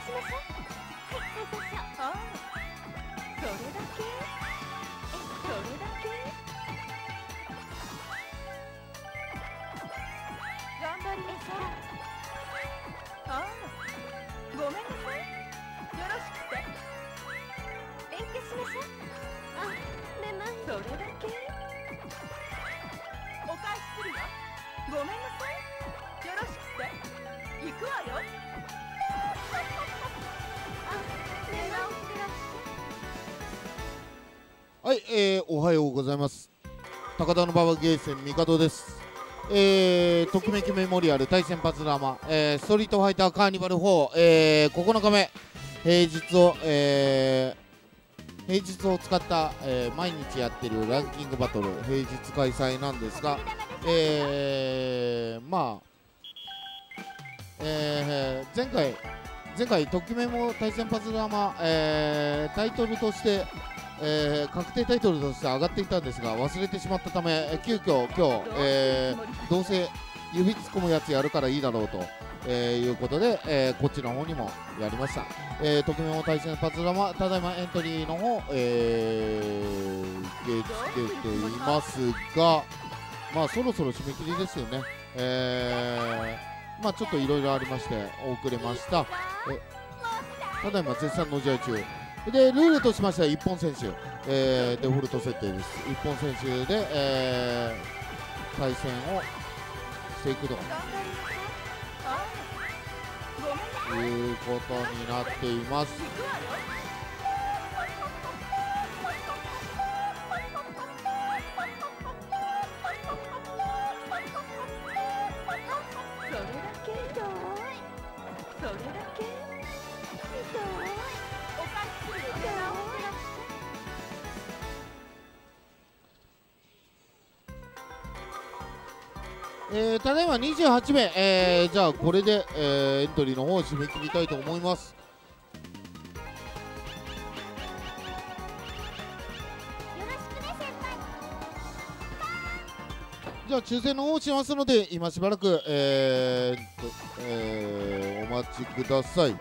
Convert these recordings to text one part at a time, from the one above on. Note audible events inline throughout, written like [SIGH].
しましょうはい最高賞ああそれだけえそれだけ頑張りなさいああごめんなさいよろしくて勉強しましょうあめまいそれだけお返しするわごめんなさい。よろしくて。行くわよ。はい、えー、おはようございます。高田の馬場ゲーセン帝です。えー、ときめきメモリアル対戦パズラマ、えー、ストリートファイターカーニバル4、えー、9日目平日を、えー、平日を使った、えー、毎日やってるランキングバトル平日開催なんですが、えー、まあ、えー、前回前回ときめも対戦パズラマ、えー、タイトルとしてえー確定タイトルとして上がっていたんですが忘れてしまったため急遽今日、えーどうせ指突っ込むやつやるからいいだろうと、えーいうことで、えーこっちの方にもやりました、えー、特命対戦パズラマただいまエントリーの方、えー、でつけていますがまあそろそろ締め切りですよね。えーまあちょっといろいろありまして遅れました。ただいま絶賛の試合中。でルールとしましては一本選手、えーデフォルト設定です。一本選手で、えー対戦をしていくと。いうことになっていますえーただいま28名、えーじゃあこれで、えーエントリーの方を締め切りたいと思います。じゃあ抽選の方をしますので今しばらく、えーえーお待ちください。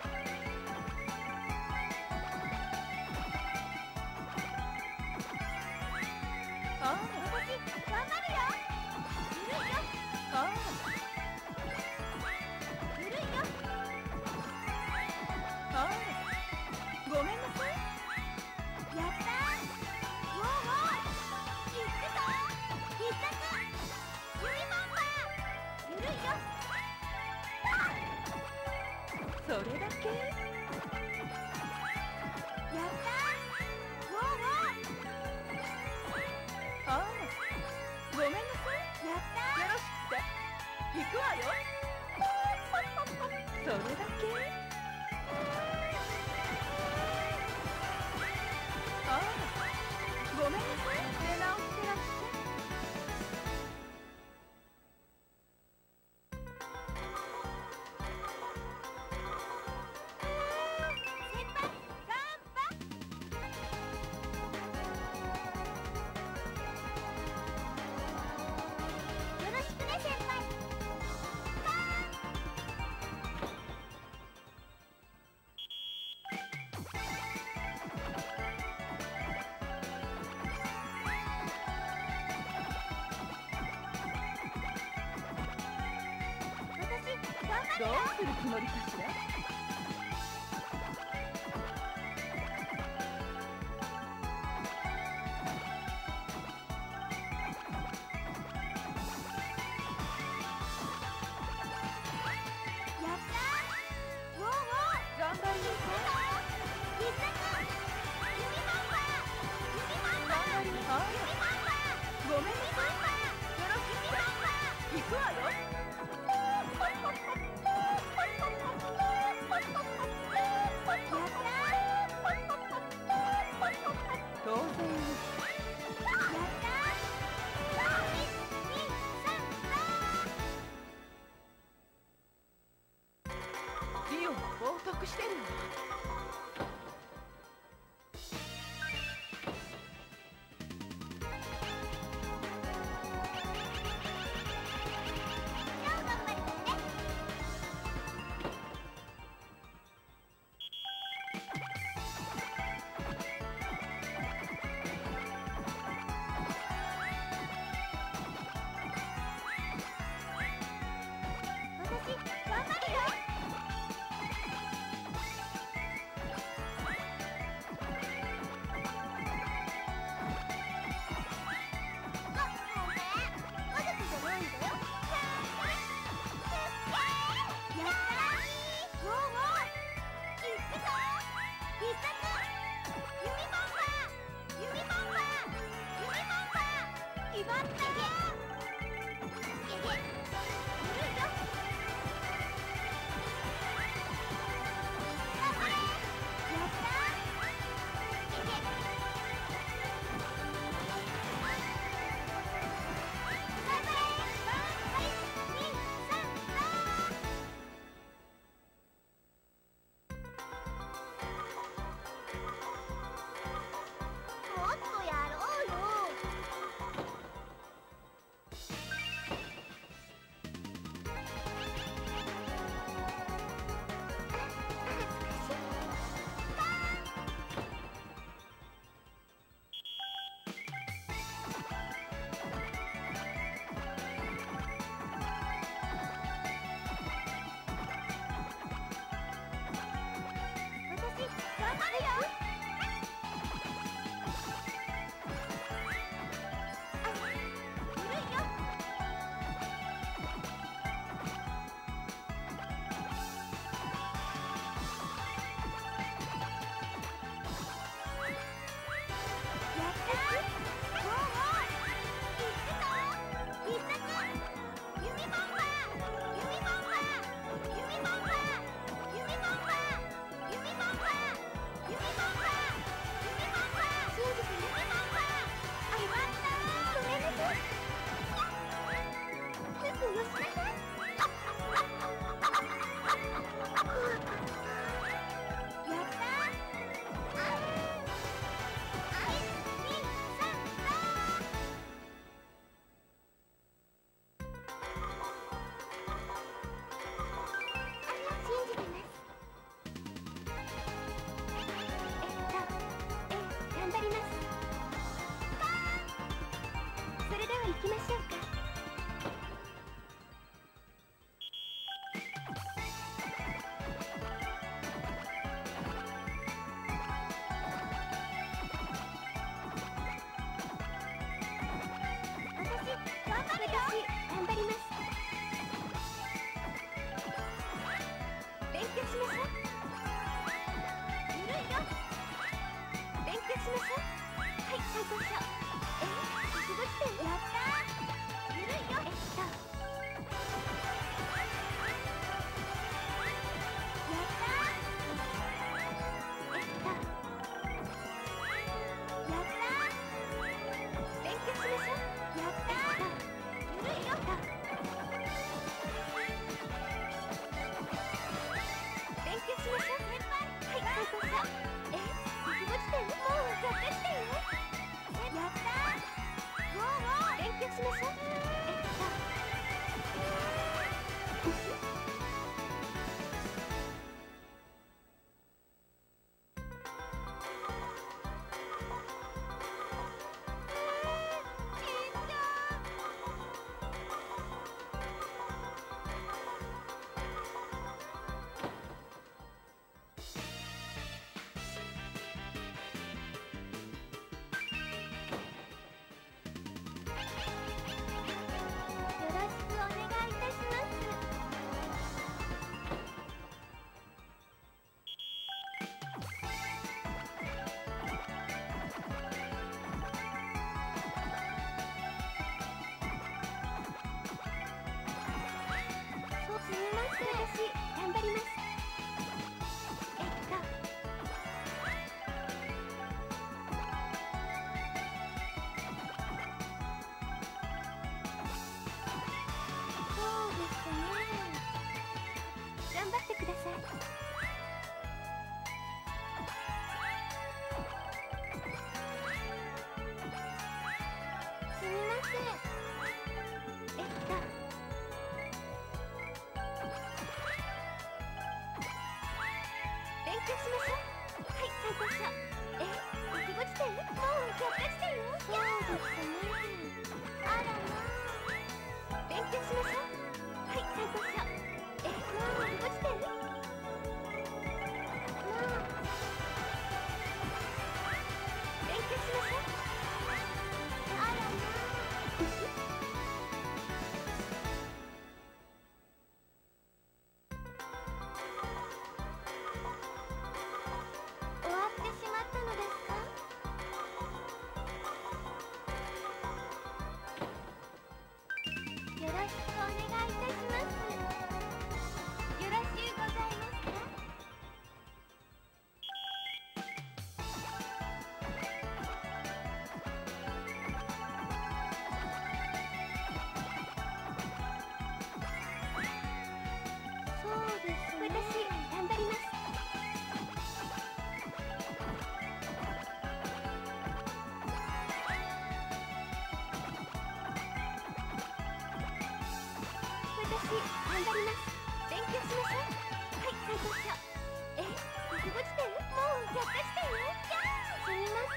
Basta! Bye. 私頑張ります。強しましょう。はい最高賞え国語辞典もう百科辞典よそうですねあらまあ勉強しましょう。はい最高賞え国語辞典頑張ります。勉強しましょう。はい最高賞え国語辞典もう100典よ。すみません。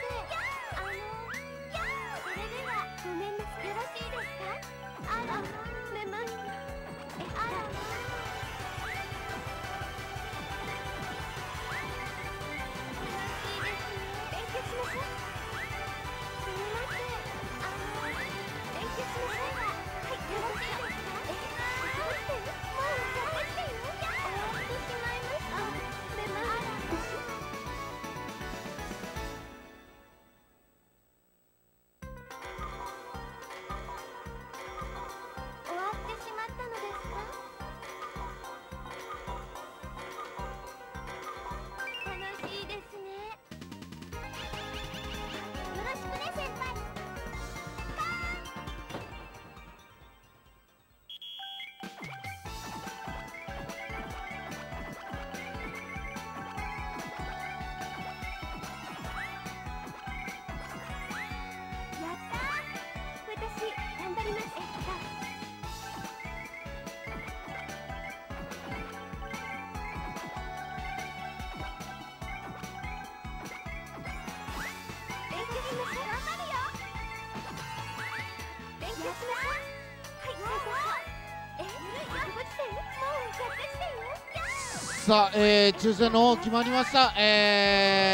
さあ、えー、抽選の方決まりました、え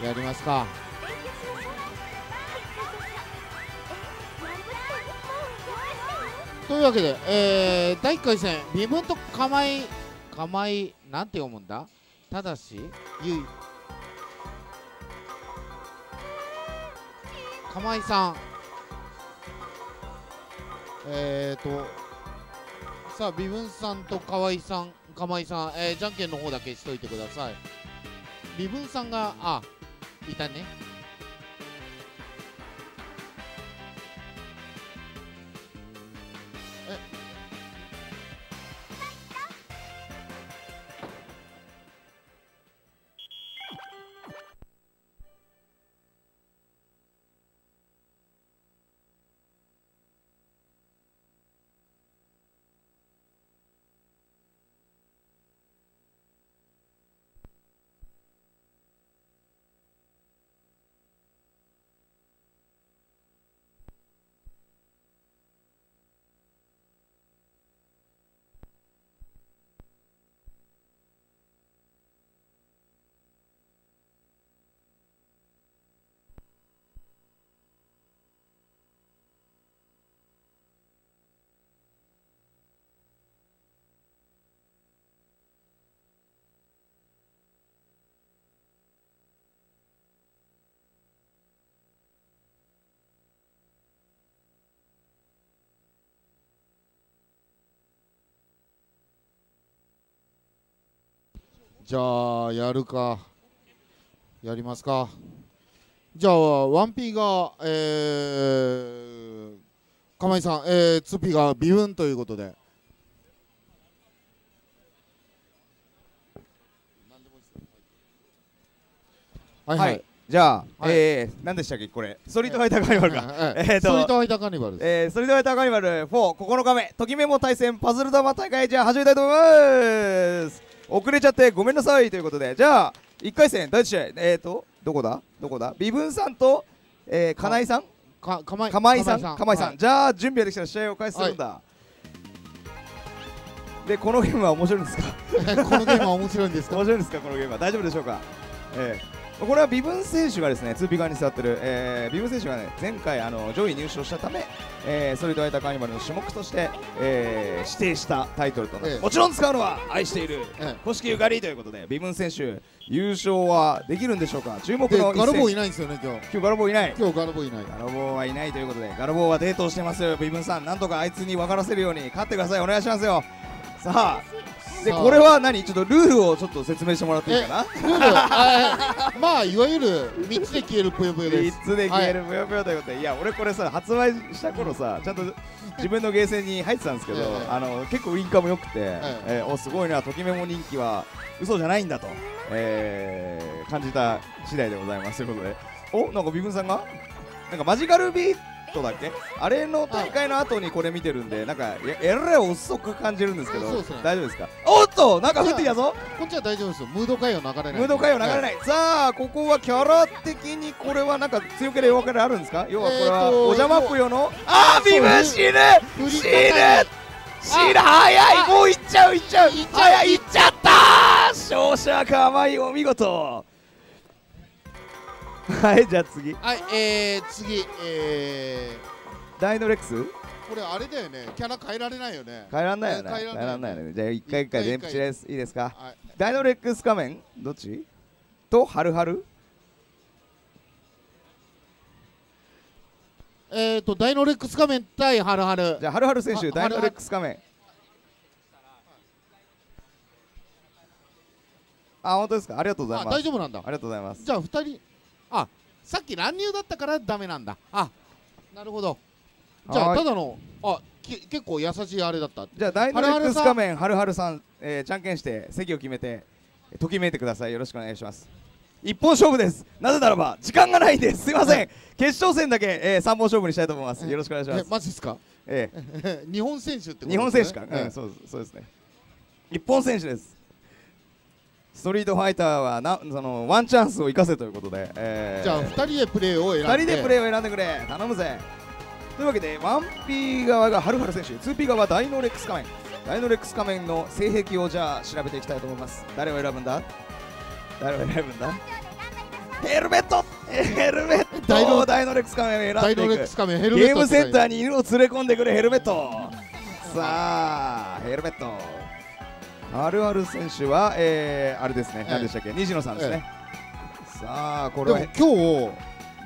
ー、やりますか。というわけで、えー、第1回戦身分とまいまいなんて読むんだ？ただしゆいかまいさん。えーとさあ微分さんと河合さん釜井さん、えー、じゃんけんの方だけしといてください。微分さんがあいたね。じゃあやるか。やりますか。じゃあ 1P がえー、釜井さん、えー、2P が微分ということで。はいはい、はい。じゃあ、はい。えー、何でしたっけ？これ。ストリートファイターカーニバルか、はいはいえーとストリートファイターカーニバルです。えー、ストリートファイターカーニバル49日目ときメモ対戦パズル玉大会じゃあ始めたいと思います遅れちゃってごめんなさいということで。じゃあ1回戦第1試合。えーとどこだ？どこだ？微分さんと、えー、金井さん？か釜井さん？釜井さん、はい。じゃあ準備ができたら試合を開始するんだ、でこのゲームは面白いんですか？このゲームは面白いんですか？[LAUGHS] [LAUGHS] 面白いんですか？このゲームは。大丈夫でしょうか？ええこれは微分選手がですね 2P 側に座ってる、えー、微分選手がね前回あの上位入賞したため、えー、ストリートファイターカーニバルの種目として、えー、指定したタイトルとなって、ええ。もちろん使うのは愛しているえ公式ゆかりということで微分選手優勝はできるんでしょうか？注目でのガロボーいないんですよね今日。今日ガロボーいない。今日ガロボーいない。ガロボーはいないということでガロボーはデートをしてます。よ微分さんなんとかあいつに分からせるように勝ってください。お願いしますよ。さあでこれは何？ちょっとルールをちょっと説明してもらっていいかな？ルール [LAUGHS] まあいわゆる3つで消えるぷよぷよです。3つで消えるぷよぷよということで、い、や俺これさ発売した頃さちゃんと自分のゲーセンに入ってたんですけど、ええあの結構ウインカーも良くて、ええーおすごいなときめも人気は嘘じゃないんだと、えー感じた次第でございます。ということで。おなんかビブンさんが？なんかマジカルビートだっけ。あれの大会の後にこれ見てるんでなんかやえらい遅く感じるんですけど大丈夫ですか？おっとなんか降ってきたぞ。こっちは大丈夫です。よムード歌謡流れないムード歌謡流れい。ない、さあここはキャラ的にこれはなんか強ければ弱ければあるんですか？要はこれは、お邪魔ぷよのあービブ死ぬ死ぬ方死ぬ早いもう行っちゃう行っちゃう。行っちゃう。早い行っちゃった。勝者かまいお見事はいじゃあ次。はいえー、次えダイノレックス？ー、これあれだよね。キャラ変えられないよね。変えらんないよね。変えらんないよね。じゃあ一回一回全プチです。いいですか？はいダイノレックス仮面？どっち？とハルハルえーとダイノレックス仮面対ハルハルじゃあハルハル選手はダイノレックス仮面。あ本当ですか？ありがとうございあます。大丈夫なんだ。ありがとうございます。じゃあ2人あさっき乱入だったからダメなんだ。あなるほど。じゃあただのあき結構優しいあれだった。じゃあダイノレックス仮面はるはるさん、えー、じゃんけんして席を決めてえーときめいてください。よろしくお願いします。一本勝負です。なぜならば時間がないんです。すいません。決勝戦だけ、えー、3本勝負にしたいと思います。よろしくお願いしまえすマジっすか？え [LAUGHS] 日本選手ってことー、日本選手か、ですねうん、そうそうですね。一本選手ですストリートファイターはなそのワンチャンスを生かせということで、えー、じゃあ2人でプレーを選んで。2人でプレーを選んでくれ。頼むぜ。というわけで 1P 側がはるはる選手 2P 側はダイノレックス仮面。ダイノレックス仮面の性癖をじゃあ調べていきたいと思います。誰を選ぶんだ？誰を選ぶんだ？ヘルメット！ヘルメット！ダイノレックス。仮面を選んでいく。ゲームセンターにに犬を連れ込んでくれヘルメット。さあヘルメットあるある選手は、えー、あれですね、ええ。何でしたっけ？虹野さんですね、さあこれは今日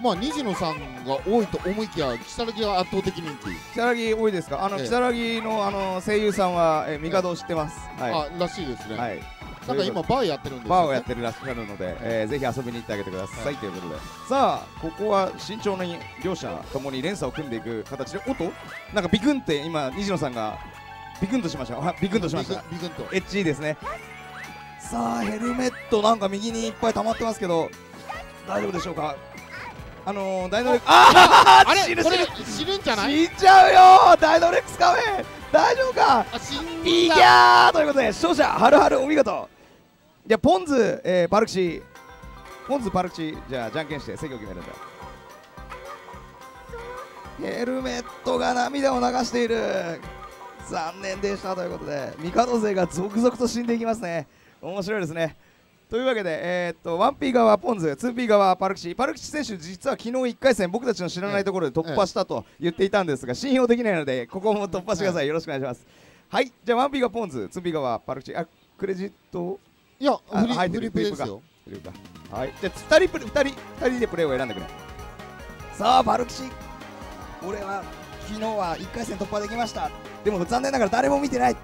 まあ虹野さんが多いと思いきや如月が圧倒的人気、如月多いですか？あの、ええ。如月のあの声優さんは、えー、帝を知ってます、はい。あらしいですね、はい。なんか今バーやってるんですよ、ね、バーをやってるらっしゃるので、えーぜひ遊びに行ってあげてください、はい。ということで。さあここは慎重に両者ともに連鎖を組んでいく形でおっとなんかビクンって今虹野さんがビクンとしましたあビクンとしました。ビクンビクンと。エッチいですね。さあヘルメットなんか右にいっぱい溜まってますけど大丈夫でしょうか？あのー、ダイノレックああれこれ死ぬ死ぬ。死ぬんじゃない？死んじゃうよ！ダイノレックス仮面大丈夫か？あ死んいだやーということで勝者はるはるお見事。じゃあポンズ、えー、パルクシポンズパルクシじゃあじゃんけんして制御決めるんだ。ヘルメットが涙を流している残念でしたということで帝勢が続々と死んでいきますね。面白いですね。というわけで、えー、っと 1P 側はポンズ 2P 側はパルクシパルクシ選手実は昨日1回戦僕たちの知らないところで突破したと言っていたんですが信用できないのでここも突破してくださいよろしくお願いします。はい。じゃあ 1P がポンズ 2P 側はパルクシあクレジット？いやフリフリップですよ。というか。はい。じゃあ2人プレ2人2人でプレーを選んでくれ。さあパルキシ俺は昨日は1回戦突破できました。でも残念ながら誰も見てない。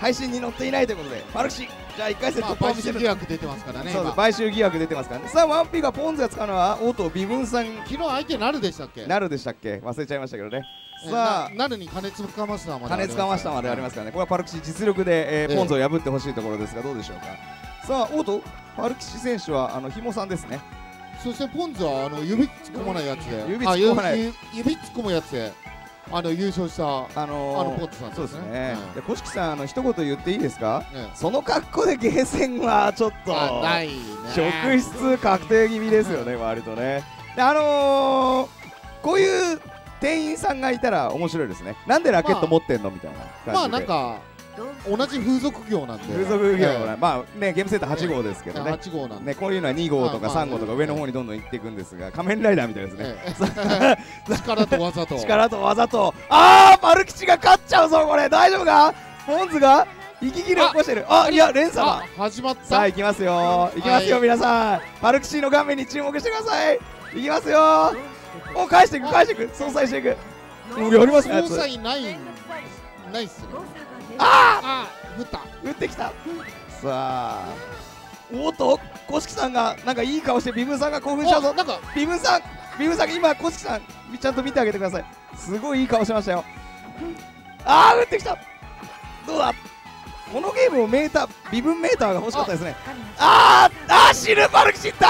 配信に載っていないということでパルキシじゃあ1回戦まあ突破を買収見せる。疑惑出てますからねそうです今。買収疑惑出てますからね。さあ 1P がポンズが使うのはオート微分さん。昨日相手なるでしたっけ？なるでしたっけ？忘れちゃいましたけどね。えさあ。ななるに金つかましたまで金つかましたまでありますからね。これはパルキシ実力で、えーええ。ポンズを破ってほしいところですがどうでしょうか？さあオートパルキシ選手はあのひもさんですね。そしてポンズはあの指突っ込まないやつで。指突っ込まない。指突っ込むやつであの優勝したああのー、のポンズさんそうですすね。うんで、古式さん、あの一言言っていいですか？ねその格好でゲーセンはちょっと。あないね職質確定気味ですよね、割とね。で、あのー、こういう店員さんがいたら面白いですね。なんでラケット持ってんの？みたいな感じで。まあなんか同じ風俗業なんで。風俗業まあね、ゲームセンター8号ですけえどね。8号なんで。ね、こういうのは2号とかまあまあ。3号とか上の方にどんどん行っていくんですが、仮面ライダーみたいですね。ええ。[LAUGHS] 力と技と。力と技と。あーマル吉が勝っちゃうぞこれ。大丈夫か？ポンズが息切れ起こしてる。あいや連鎖あだ始まった。さあ行きますよ。行きますよ、はい皆さん。パルクシーの画面に注目してください。行きますよ。お返していく返していく。相殺していく。もうやりますねや操つ作員ないないっすねああ降った。ー打ってきた。さあおっと小敷さんがなんかいい顔してビブンさんが興奮しちゃうぞ。おなんか。ビブンさんビブンさん今小敷さんちゃんと見てあげてください。すごいいい顔してましたよ。あー打ってきた。どうだ？このゲームもメータービブンメーターが欲しかったですね。あーあーシルバルキシ出せ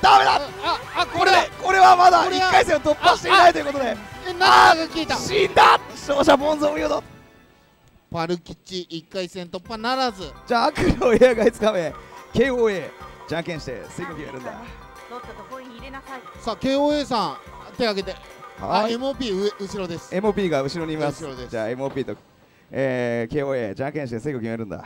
ダメだ。ああこれ。これはまだこれは。1回戦を突破していないということで。え何かが消えた？死んだ。勝者ボンズお見事パルキチ1回戦突破ならず。じゃあ悪のエアが5日目 KOA じゃんけんして水撃やるんだ。とっととコイン入れなさい。さあ KOA さん手挙げて。あはい MOP 上後ろです。MOP が後ろにいます。後ろです。じゃあ MOP と、えー、KOA じゃんけんして制御決めるんだ。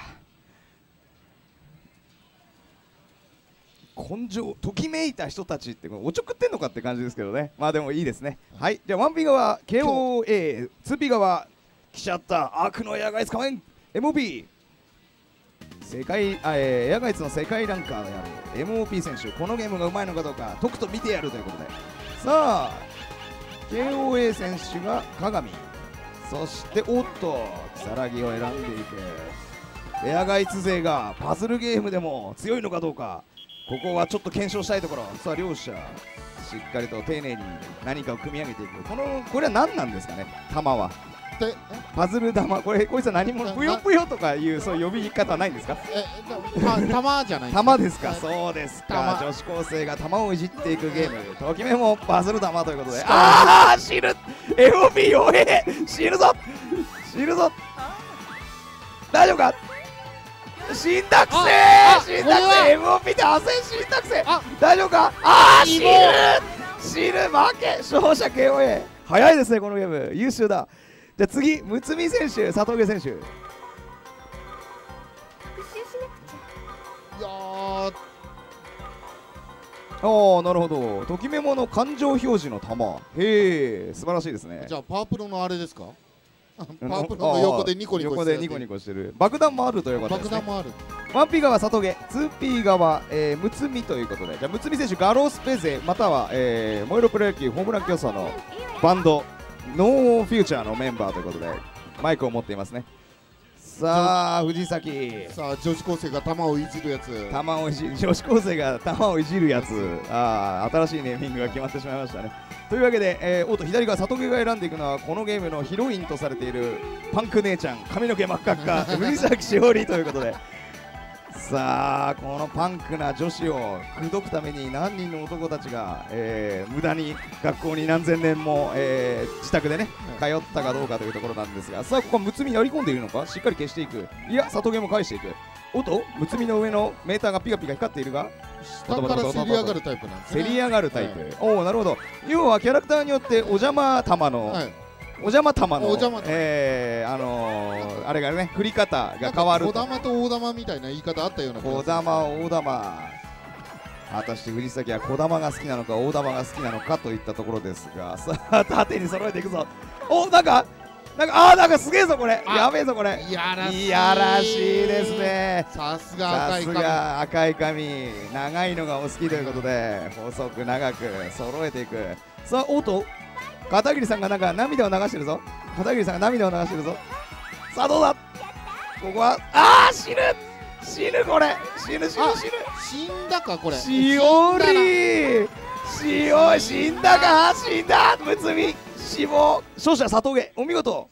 根性ときめいた人たちっておちょくってんのかって感じですけどね。まあでもいいですね。はい。じゃあ 1P 側 KOA2P 側来ちゃった。悪のエアガイツ仮面。MOP 世界あ、えーエアガイツの世界ランカーである。MOP 選手このゲームがうまいのかどうかとくと見てやるということで。さあ KOA 選手が鏡。そしておっと如月を選んでいく。エアガイツ勢がパズルゲームでも強いのかどうか。ここはちょっと検証したいところ。さあ両者しっかりと丁寧に何かを組み上げていく。このこれは何なんですかね？玉は。でパズル玉。これこいつは何者なぷよぷよとかいうそう呼び方はないんですか？玉じゃない [LAUGHS] 玉ですか？はい。そうです玉。か女子高生が玉をいじっていくゲーム。ときめもパズル玉ということで。ああ死ぬ FOP 弱え死ぬぞ。死ぬぞ。大丈夫か？死んだくせ死ん。だくこせ FOP で汗死んだくせあ大丈夫か？ああ死ぬ芋。死ぬ負け。勝者 KOA 早いですねこのゲーム。優秀だじゃあ次むつみ選手佐藤家選手。復習しなくちゃ。いやー。ああなるほど。ときめもの感情表示の玉。へえ素晴らしいですね。じゃあパワープロのあれですか？パワープロの横でニコニコ横でニコニコしてる。爆弾もあるということです、ね、爆弾もある。1P 側里毛 2P 側、えー、むつみということで。じゃあむつみ選手ガロースペゼまたは、えー、燃えろプロ野球ホームラン競争のバンドノーフューチャーのメンバーということでマイクを持っていますね。さあ藤崎。さあ女子高生が球をいじるやつ。球をいじる女子高生が球をいじるやつ。あー新しいネーミングが決まってしまいましたね。というわけで、えー、おっと左側里毛が選んでいくのはこのゲームのヒロインとされているパンク姉ちゃん髪の毛真っ赤っか藤崎しおりということでさあこのパンクな女子を口説くために何人の男たちが、えー無駄に学校に何千年も、えー自宅でね通ったかどうかというところなんですがさあここはむつみやり込んでいるのか？しっかり消していく。いや里毛も返していく。おっとむつみの上のメーターがピカピカ光っているが下からせり上がるタイプなんですね。せり上がるタイプ、おおなるほど。要はキャラクターによってお邪魔玉の、はいお邪魔玉のお邪魔玉。えー、あのー、あれがね振り方が変わる小と玉と大玉みたいな言い方あったような小玉大玉。果たして藤崎は小玉が好きなのか大玉が好きなのかといったところですが。さあ縦に揃えていくぞ。おなんかなんかあーなんかすげえぞこれ。あやべえぞこれ。いやらしい。ですね。さすが赤い髪が赤い髪長いのがお好きということで細く長く揃えていく。さあおっと片桐さんがなんか涙を流してるぞ。片桐さんが涙を流してるぞ。さあどうだ？ここはあー死ぬ！死ぬこれ。死ぬ死ぬあ死ぬ。死んだかこれ。しおり。しお死んだか？死んだ。むつみ。死亡。勝者里毛お見事。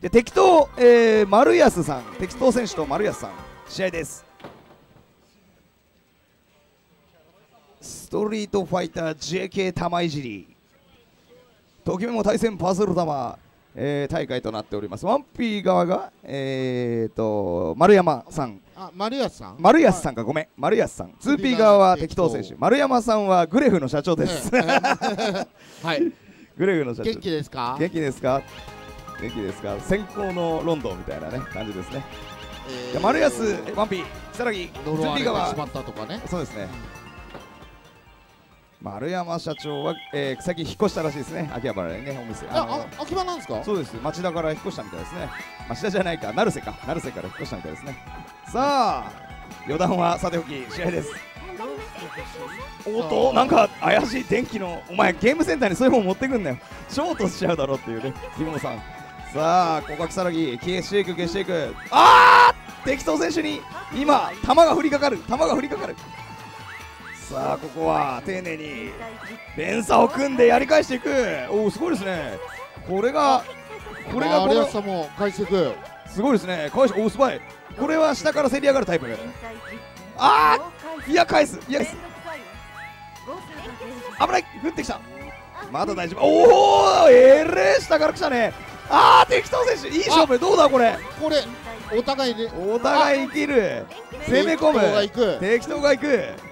で適当、えー、丸安さん。適当選手と丸安さん。試合です。ストリートファイター JK 玉いじりときめも対戦パズル玉、えー大会となっております。ワンピー側がえー、と丸山さん。あ丸安さん？丸安さんかごめん。丸安さん。2P 側は適当選手。丸山さんはグレフの社長です、ねはいグレフの社長元気ですか元気ですか元気ですか先行のロンドンみたいなね感じですね、えじゃあ丸安ワンピー如月呪わ 2P 側れてしまったとかねそうですね丸山社長は、えー、最近引っ越したらしいですね。秋葉原にねお店。あのあ秋葉なんですか？そうです。町田から引っ越したみたいですね。町田じゃないか。成瀬か。成瀬から引っ越したみたいですね。さあ余談はさておき試合です。おっとなんか怪しい電気のお前ゲームセンターにそういうもん持ってくんなよ。ショートしちゃうだろっていうねキモさん。さあここは如月消していく消していく。あー適当選手に今球が降りかかる。球が降りかかるさあここは丁寧に連鎖を組んでやり返していく。おおすごいですね。これがこれがこの丸安さんも返していく。すごいですね。返しおおすごい。これは下からせり上がるタイプ。あーいや返すいや危ない降ってきた。まだ大丈夫。おおえれー下から来たね。あー適当選手。いい勝負。どうだこれ？これお互いで。お互い生きる。攻め込む。適当が行く。適当が行く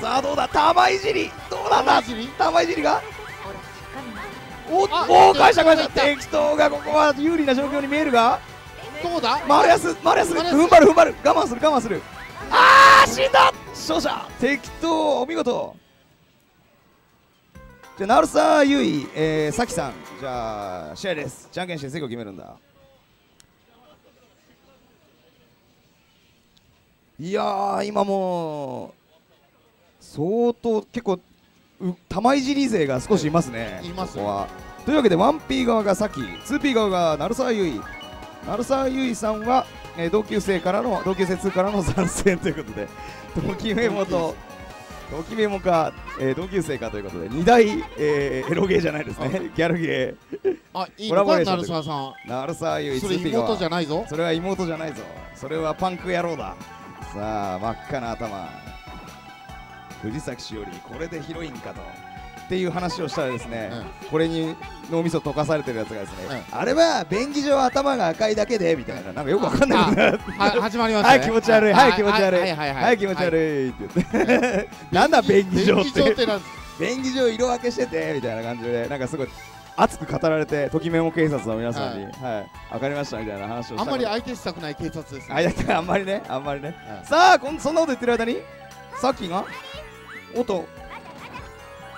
さあどうだ玉いじりどうなんだ？玉いじり玉いじりがおあおー返した返した。適当がここは有利な状況に見えるが。どうだ？丸安丸安丸安踏ん張る踏ん張る。我慢する我慢する。あー死んだ！勝者。適当お見事。じゃあ成沢優衣、えー、さきさん。じゃあ試合です。じゃんけんして最後決めるんだ。いやー今もう相当結構う玉いじり勢が少しいますね。いますここは。というわけで 1P 側がさき 2P 側が鳴沢優衣。鳴沢優衣さんは、えー同級生からの同級生2からの参戦ということで [LAUGHS] ときめもとときめもか、えー同級生かということで2大、えーエロゲーじゃないですね。ギャルゲあいいのか鳴沢さー鳴沢優んそ衣れ 2P 側。妹じゃないぞ。それは妹じゃないぞ。それはパンク野郎だ。さあ真っ赤な頭藤崎しおりこれでヒロインかと。っていう話をしたらですね、これに脳みそ溶かされてるやつがですね、あれは便宜上頭が赤いだけでみたいな。なんかよくわかんない。な始まりましたね。はい気持ち悪い。はい気持ち悪い。はいはいはい気持ち悪いって言って。なんだ便宜上って。便宜上色分けしててみたいな感じでなんかすごい熱く語られてときメモ警察の皆さんに、はい、わかりましたみたいな話をあんまりあ相手したくない警察ですね。あんまりねあんまりね。はいさあこんそんなこと言ってる間に？さっきが？おっと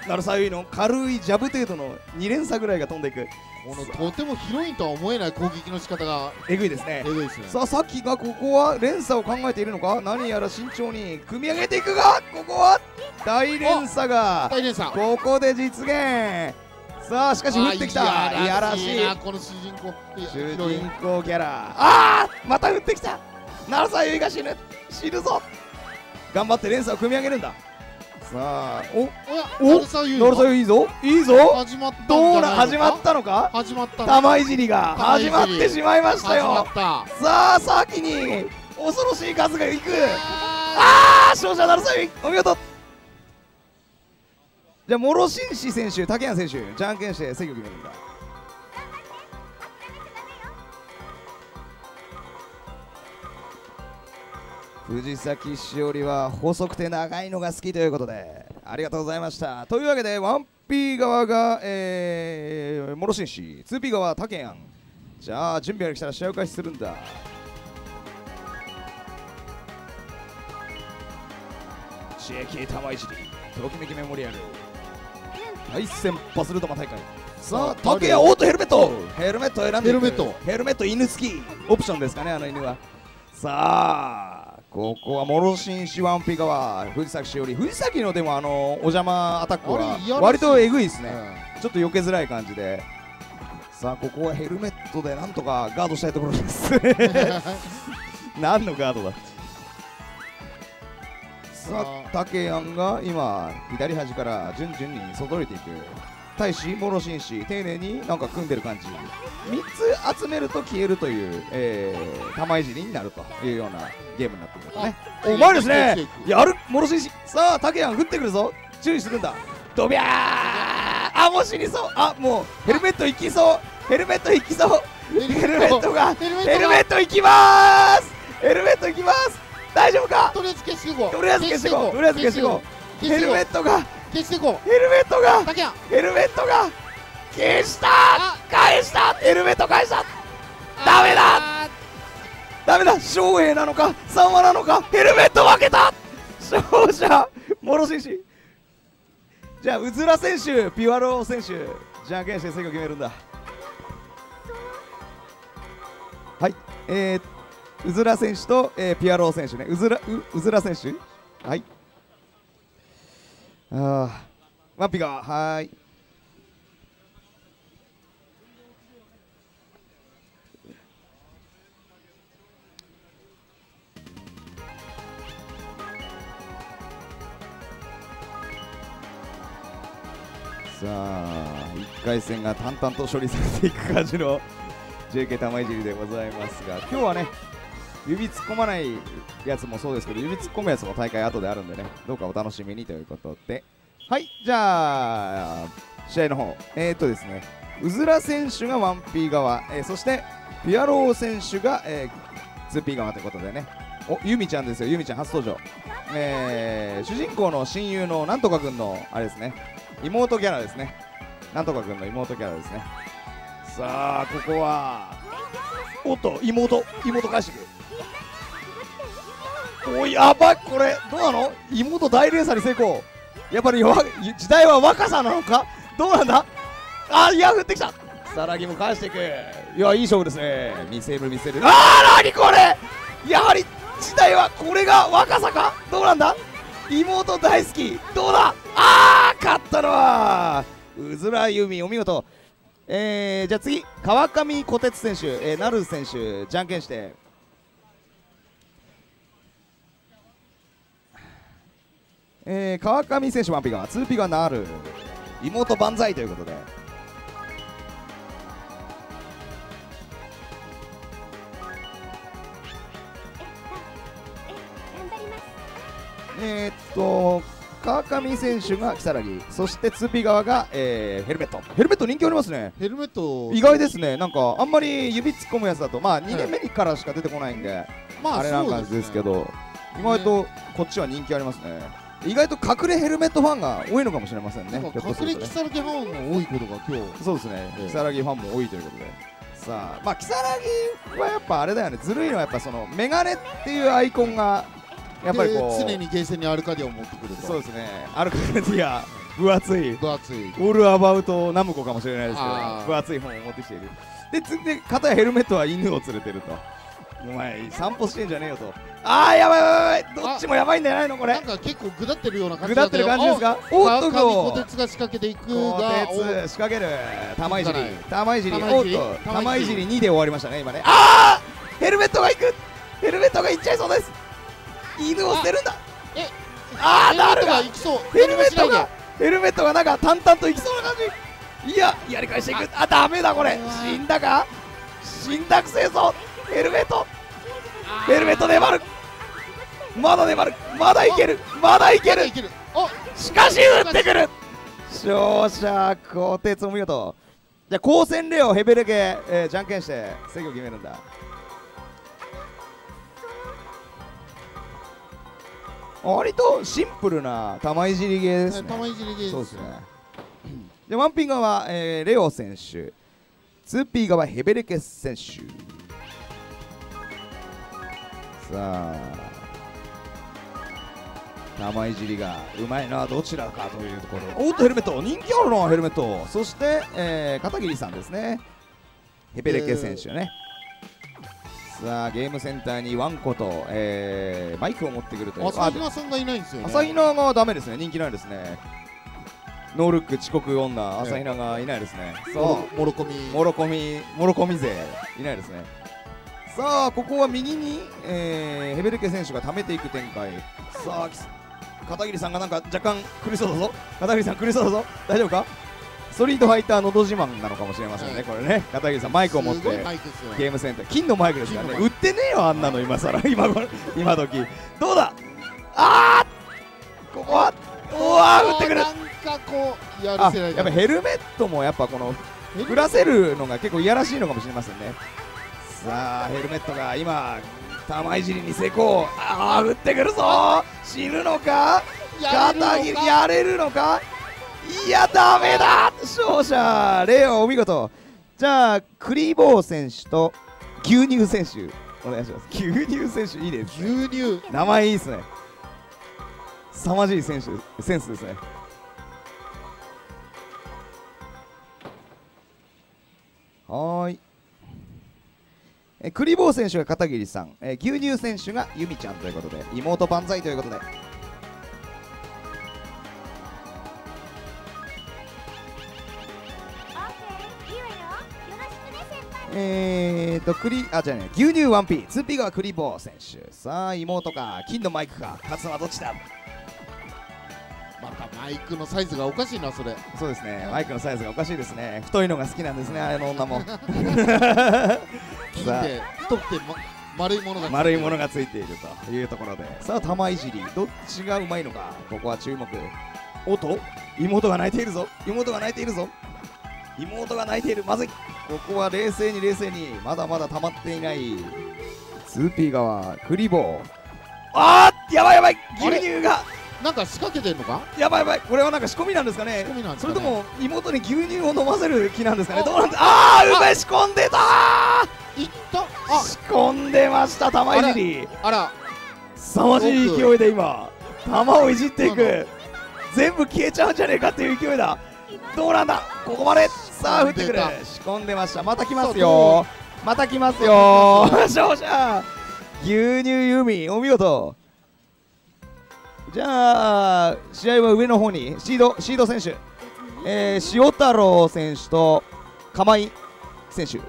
鳴沢優衣の軽いジャブ程度の2連鎖ぐらいが飛んでいく。このとてもヒロインとは思えない攻撃の仕方がえぐいですね。えぐいですね。さあさっきがここは連鎖を考えているのか？何やら慎重に組み上げていくが？ここは大連鎖が大連さんここで実現。さあしかし降ってきた。あいやらしい。なこの主人公。主人公キャラ。あーまた降ってきた。鳴沢優衣が死ぬ。死ぬぞ。頑張って連鎖を組み上げるんださあおおやお鳴沢優鳴沢優衣衣いいぞ。いいぞ。始まったどうな始まったのか？始まったの？玉いじりが始まってしまいましたよ。さあ先に恐ろしい数がいくああー勝者鳴沢優衣お見事。じゃあ諸紳士選手竹谷選手じゃんけんして制御決めるんだ藤崎しおりは細くて長いのが好きということでありがとうございました。というわけで 1P 側が、えー、諸紳士 2P 側竹谷じゃあ準備ができたら試合を開始するんだ。JK 玉いじりときめきメモリアル。対戦バスルドマ大会。さあ竹谷おっとヘルメット。ヘルメットを選んでヘルメット。ヘルメット犬付き。オプションですかねあの犬は。さあここは諸紳士ワンピ側藤崎しおり。藤崎のでもあのお邪魔アタックは割とえぐいですね。ーちょっと避けづらい感じで。さあここはヘルメットでなんとかガードしたいところです。[LAUGHS] 何のガードだ？さあ竹谷が今左端から順々に外れていく対し諸紳士丁寧になんか組んでる感じ。3つ集めると消えるという、えー、玉いじりになるというようなゲームになっていますね。おうまいですね。やる諸紳士。さあ竹谷降ってくるぞ。注意するんだ。ドビャー。あもう死にそう。あもうヘルメット行きそう。ヘルメット行きそう。ヘルメットがヘルメットが。ヘルメット行きまーす。ヘルメット行きます。大丈夫か？とりあえず消していこう。とりあえず消していこう。とりあえず消していこう。ヘルメットが消していこヘルメットがヘルメットが消したあ。返した。ヘルメット返した。ダメだ。あダメだ。翔平なのか三話なのか。ヘルメット負けた。勝者諸紳士。じゃあうずら選手ピュアロー選手じゃんけんして制御決めるんだ。はい。えー、うずら選手と、えー、ピュアロー選手ね。うずらううずら選手？はいあー。ワンピがはーい。さあ1回戦が淡々と処理されていく感じの JK 玉いじりでございますが今日はね指突っ込まないやつもそうですけど指突っ込むやつも大会後であるんでねどうかお楽しみにということで。はいじゃあ試合の方えー、っとですねうずら選手が 1P 側、えーそしてピアロー選手が、えー 2P 側ということでね。おゆみちゃんですよ。ゆみちゃん初登場。えー主人公の親友のなんとかくんのあれですね。妹キャラですね。なんとかくんの妹キャラですね。さあここはおっと妹妹返してくる。おやばいこれどうなの？妹大連鎖に成功。やっぱり時代は若さなのか？どうなんだ？あいや降ってきた。さらぎも返していく。いやいい勝負ですね。見せる見せる。あーなにこれ？やはり時代はこれが若さか？どうなんだ？妹大好き。どうだ？あー勝ったのはうずらゆみ。お見事。えー、じゃあ次川上小鉄選手、えー、なる選手じゃんけんして。えー、川上選手ワンピがツーピがなる。妹万歳ということで。えー、っと川上選手が如月そしてツーピ側が、えー、ヘルメット。ヘルメット人気ありますね。ヘルメット。意外ですね。なんかあんまり指突っ込むやつだとまあ2年目からしか出てこないんで、まああれな感じですけど意外とこっちは人気ありますね意外と隠れヘルメットファンが多いのかもしれませんね。隠れキサラキファンが多いことが今日そうですね。ええ。如月ファンも多いということで。さあまあ如月はやっぱあれだよね。ずるいのはやっぱそのメガネっていうアイコンがやっぱりこうで常にゲーセンにアルカディアを持ってくるとそうですね。アルカディア分厚い。分厚い。オールアバウトナムコかもしれないですけど分厚い本を持ってきている。でつで片やヘルメットは犬を連れてるとお前散歩してんじゃねえよと。あーやばいやばいどっちもやばいんじゃないのこれ。なんか結構ぐだってるような感じぐだってる感じですか？おおっとこ小鉄が仕掛けていくこがう鉄仕掛ける。玉いじり玉いじりおっと玉いじり玉いじり2で終わりましたね今ね。あー！ヘルメットがいく！ヘルメットがいっちゃいそうです。犬を捨てるんだ。えあーヘルメットなるがヘルメットが。ヘルメットがなんか淡々といきそうな感じ。いややり返していく。あダメだこれ。死んだか？死んだくせえぞヘルメット。ヘルメット粘るまだ粘るまだいける。まだいける。しかし打ってくる。勝者鋼鉄お見事。じゃあ光線レオヘベレケ、えー、じゃんけんして制御決めるんだ。割とシンプルな玉いじりゲーですね。玉いじりゲーそうですね。でワンピン側、えーレオ選手。ツーピー側ヘベレケ選手さあ玉いじりがうまいのはどちらかというところ。おっとヘルメット。人気あるなヘルメット。そして、えー片桐さんですね。ヘベレケ選手ね、さあゲームセンターにワンコと、えーマイクを持ってくるという。朝比奈さんがいないんですよね。朝比奈がダメですね。人気ないですね。ノールック遅刻女朝比奈がいないですね。さもろもろこみあもろこみもろこみ勢いないですねさあここは右に、えーヘベルケ選手が溜めていく展開。さあき片桐さんがなんか若干苦しそうだぞ。片桐さん苦しそうだぞ。大丈夫か？ストリートファイターのど自慢なのかもしれませんね、はい。これね。片桐さんマイクを持ってゲームセンター。金のマイクですからね売ってねえよあんなの今さら [LAUGHS] 今頃今時。どうだ？あーここは？おわー打ってくる。なんかこうやあるせないやっぱヘルメットもやっぱこの振らせるのが結構いやらしいのかもしれませんねさあヘルメットが今玉いじりに成功。ああ打ってくるぞ。死ぬのか？やれるのか？片桐やれるのか？いやダメだ！勝者レオお見事。じゃあクリボー選手と牛乳選手お願いします。牛乳選手いいですね。牛乳。名前いいですね。凄まじい選手センスですね。はーいえクリボー選手が片桐さん、え牛乳選手がユミちゃんということで妹万歳ということで。えーとクリあじゃあね牛乳 1P 2P がクリボー選手。さあ妹か金のマイクか勝つのはどっちだ？またマイクのサイズがおかしいなそれ。そうですね。マイクのサイズがおかしいですね。太いのが好きなんですねあの女も。[LAUGHS] 金さあで太くて、ま、丸いものが丸いものがついているというところで。さあ玉いじりどっちがうまいのか？ここは注目。おっと妹が泣いているぞ。妹が泣いているぞ。妹が泣いている。まずい。ここは冷静に冷静に。まだまだ溜まっていない。2P 側クリボー。あーやばいやばい。牛乳がなんか仕掛けてんのか？やばいやばい。これはなんか仕込みなんですかね。仕込みなんですかね。それとも妹に牛乳を飲ませる気なんですかね？どうなんだ？あーうまい仕込んでたいった。あ。仕込んでました玉いじり。あら凄まじい勢いで今玉をいじっていく。全部消えちゃうんじゃねえかっていう勢いだ。どうなんだ？ここまで。さあ降ってくる仕込んでました。また来ますよ。また来ますよ。[LAUGHS] 勝者。牛乳ユミお見事じゃあ試合は上の方にシードシード選手、えー、塩太郎選手と釜井選手。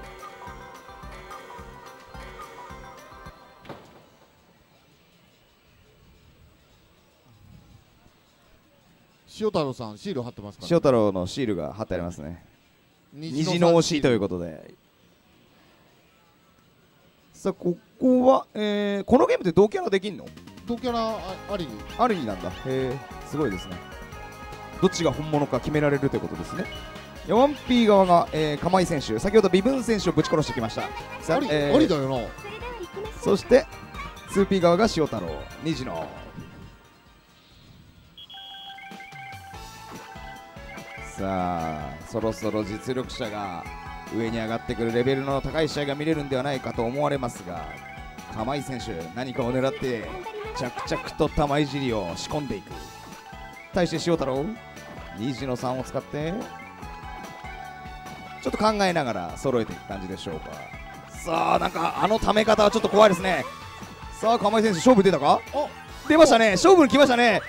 塩太郎さんシール貼ってますから、塩太郎のシールが貼ってありますね。虹虹の推しということで。さあここは、えーこのゲームって同キャラできんの？ドキャラああり？ありなんだ。へえすごいですね。どっちが本物か決められるということですね。4P 側が、えー、釜井選手先ほど微分選手をぶち殺してきました。さあり,、えーありだよな。そして 2P 側が塩太郎虹のさあそろそろ実力者が上に上がってくるレベルの高い試合が見れるんではないかと思われますが釜井選手何かを狙って着々と玉いじりを仕込んでいく。対して塩太郎虹の3を使ってちょっと考えながら揃えていく感じでしょうか。さあなんかあのため方はちょっと怖いですね。さあ釜井選手勝負出たか？お出ましたね。勝負に来ましたね。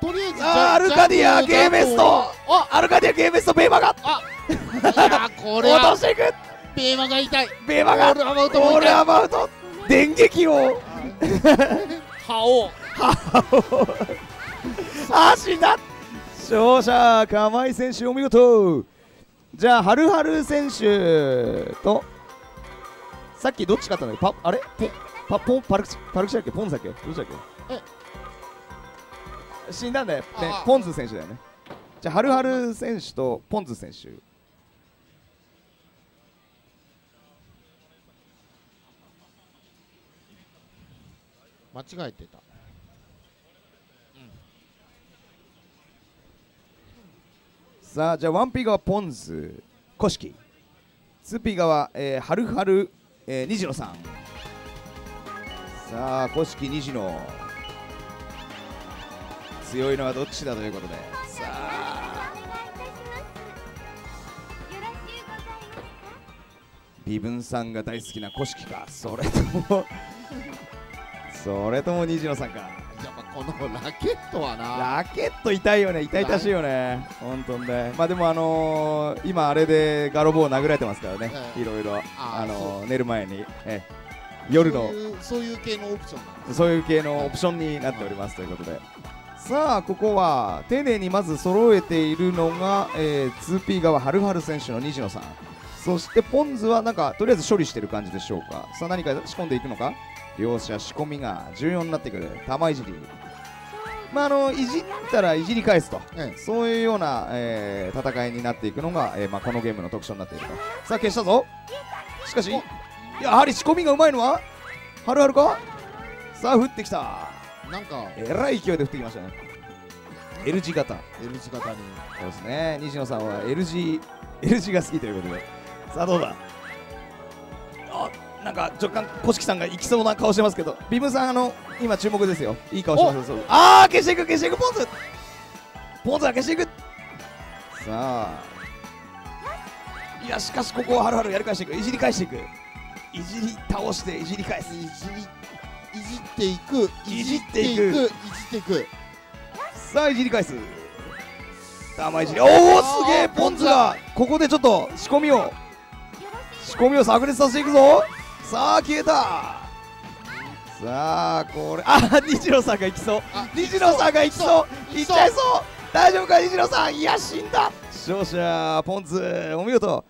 とりあえずあーアルカディアゲーメスト。アルカディアゲーメストベーマが。いやーこれは落としていく。ベーマが痛い。ベーマがオールアバウト電撃を。歯を。あー死んだ勝者釜井選手お見事。じゃあはるはる選手と。さっきどっち勝ったんだっけ？パあれ？ポパポンパルクチパルクチだっけ？ポンズだっけ？どっちだっけ？死んだんだよ、ねあ、ポンズ選手だよね。じゃあはるはる選手とポンズ選手間違えてた。さあじゃあ 1P 側ポンズ古式 2P 側、えー、はるはる、えー、虹野さん。さあ古式虹野強いのはどっちだということで。さあ。お願いいたします。よろしゅうございます。か微分さんが大好きな古式か。それともそれとも虹野さんか。やっぱこのラケットはな。ラケット痛いよね。痛々しいよね。本当にね。まあでもあのー、今あれでガロボを殴られてますからね、ええ。いろいろ。あのー、寝る前に、ええ。夜の。そういう系のオプションそういう系のオプションになっております。ということで。さあここは丁寧にまず揃えているのが、えー、2P 側はるはる選手の西野さん。そしてポンズはなんかとりあえず処理してる感じでしょうか。さあ何か仕込んでいくのか両者仕込みが重要になってくる。玉いじり。まああのいじったらいじり返すと。ええ。そういうような、えー戦いになっていくのが、えーまあ、このゲームの特徴になっているとさあ消したぞ。しかしやはり仕込みがうまいのははるはるか？さあ降ってきた。なんかえらい勢いで降ってきましたね。L 字型。L 字型に。そうですね。西野さんは L 字 L 字が好きということで。さあどうだ？あなんか若干小敷さんが行きそうな顔してますけどビブさんあの今注目ですよ。いい顔してますよ。ああ消していく消していくポンズ！ポンズは消していく！さあ。いやしかしここははるはるやり返していく。いじり返していく。いじり倒していじり返す。いじりいじっていく。いじっていく。いじっていく。さあいじり返す。玉いじり。おおすげえポンズが。ここでちょっと仕込みを。仕込みを炸裂させていくぞさあ消えた。さあこれあ虹野さんが行きそう。あ虹野さんが行きそう。行きそう。行っちゃいそう。大丈夫か虹野さん？いや死んだ。勝者ポンズお見事。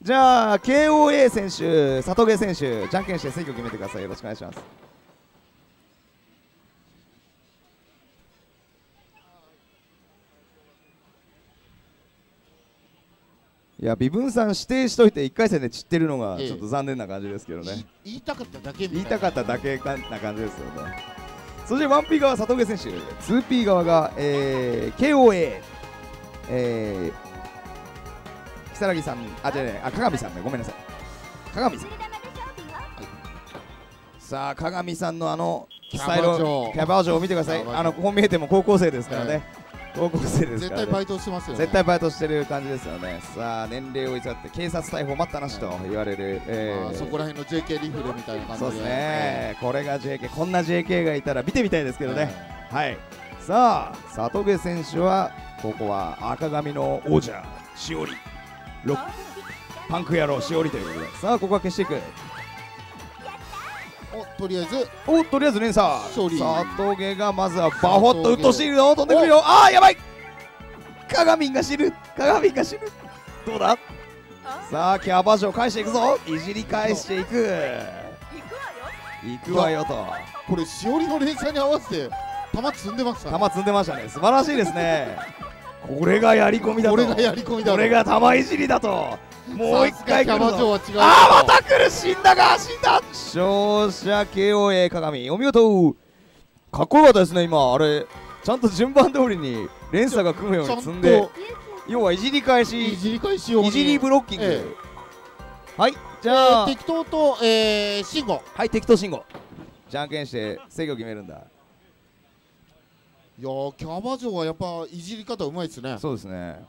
じゃあ KOA 選手里毛選手じゃんけんして選挙決めてください。よろしくお願いしますいや微分さん指定しといて1回戦で散ってるのがええ。ちょっと残念な感じですけどね、い言いたかっただけみ言いたいなたかっただけかな感じですよねそして 1P 側里毛選手。2P 側が、えー、KOA えー、如月さん。あじゃねあ鏡さんね。ごめんなさい。鏡さん。さあ鏡さんのあのスタイルキャバ嬢。を見てください。あのここ見えても高校生ですからね、高校生ですから、ね、絶対バイトしてますよね。絶対バイトしてる感じですよ。ねさあ年齢を偽って警察逮捕待ったなしと言われる、えーまあそこら辺の JK リフレみたいな感じで。そうですね、これが JK こんな JK がいたら見てみたいですけどね、はい。さあ里毛選手はここは赤髪の王者しおり。ロック。パンク野郎しおりということで。さあここは消していくおとりあえず。おとりあえず連鎖。勝利。里毛がまずはバホッとウッドシールドを飛んでくるよあーやばい。鏡が死ぬ鏡が死ぬどうだ？さあキャバ嬢返していくぞ。いじり返していく。行くわよ。いくわよと。これしおりの連射に合わせて弾積んでましたね。玉積んでましたね。素晴らしいですね。これがやり込みだと。これがやり込みだこれが玉いじりだともう一回来るぞ。は違うあーまた来る。死んだか死んだ。勝者 KOA 鏡お見事。かっこよかったですね今。あれちゃんと順番通りに連鎖が組むように積んで。と。要はいじり返し。いじり返し用にいじりブロッキング、えはいじじゃあ、ゃあ適当とえー慎吾。はい適当信号じゃんけんして制御決めるんだ。いやーキャバ嬢はやっぱいじり方うまいですね。そうですね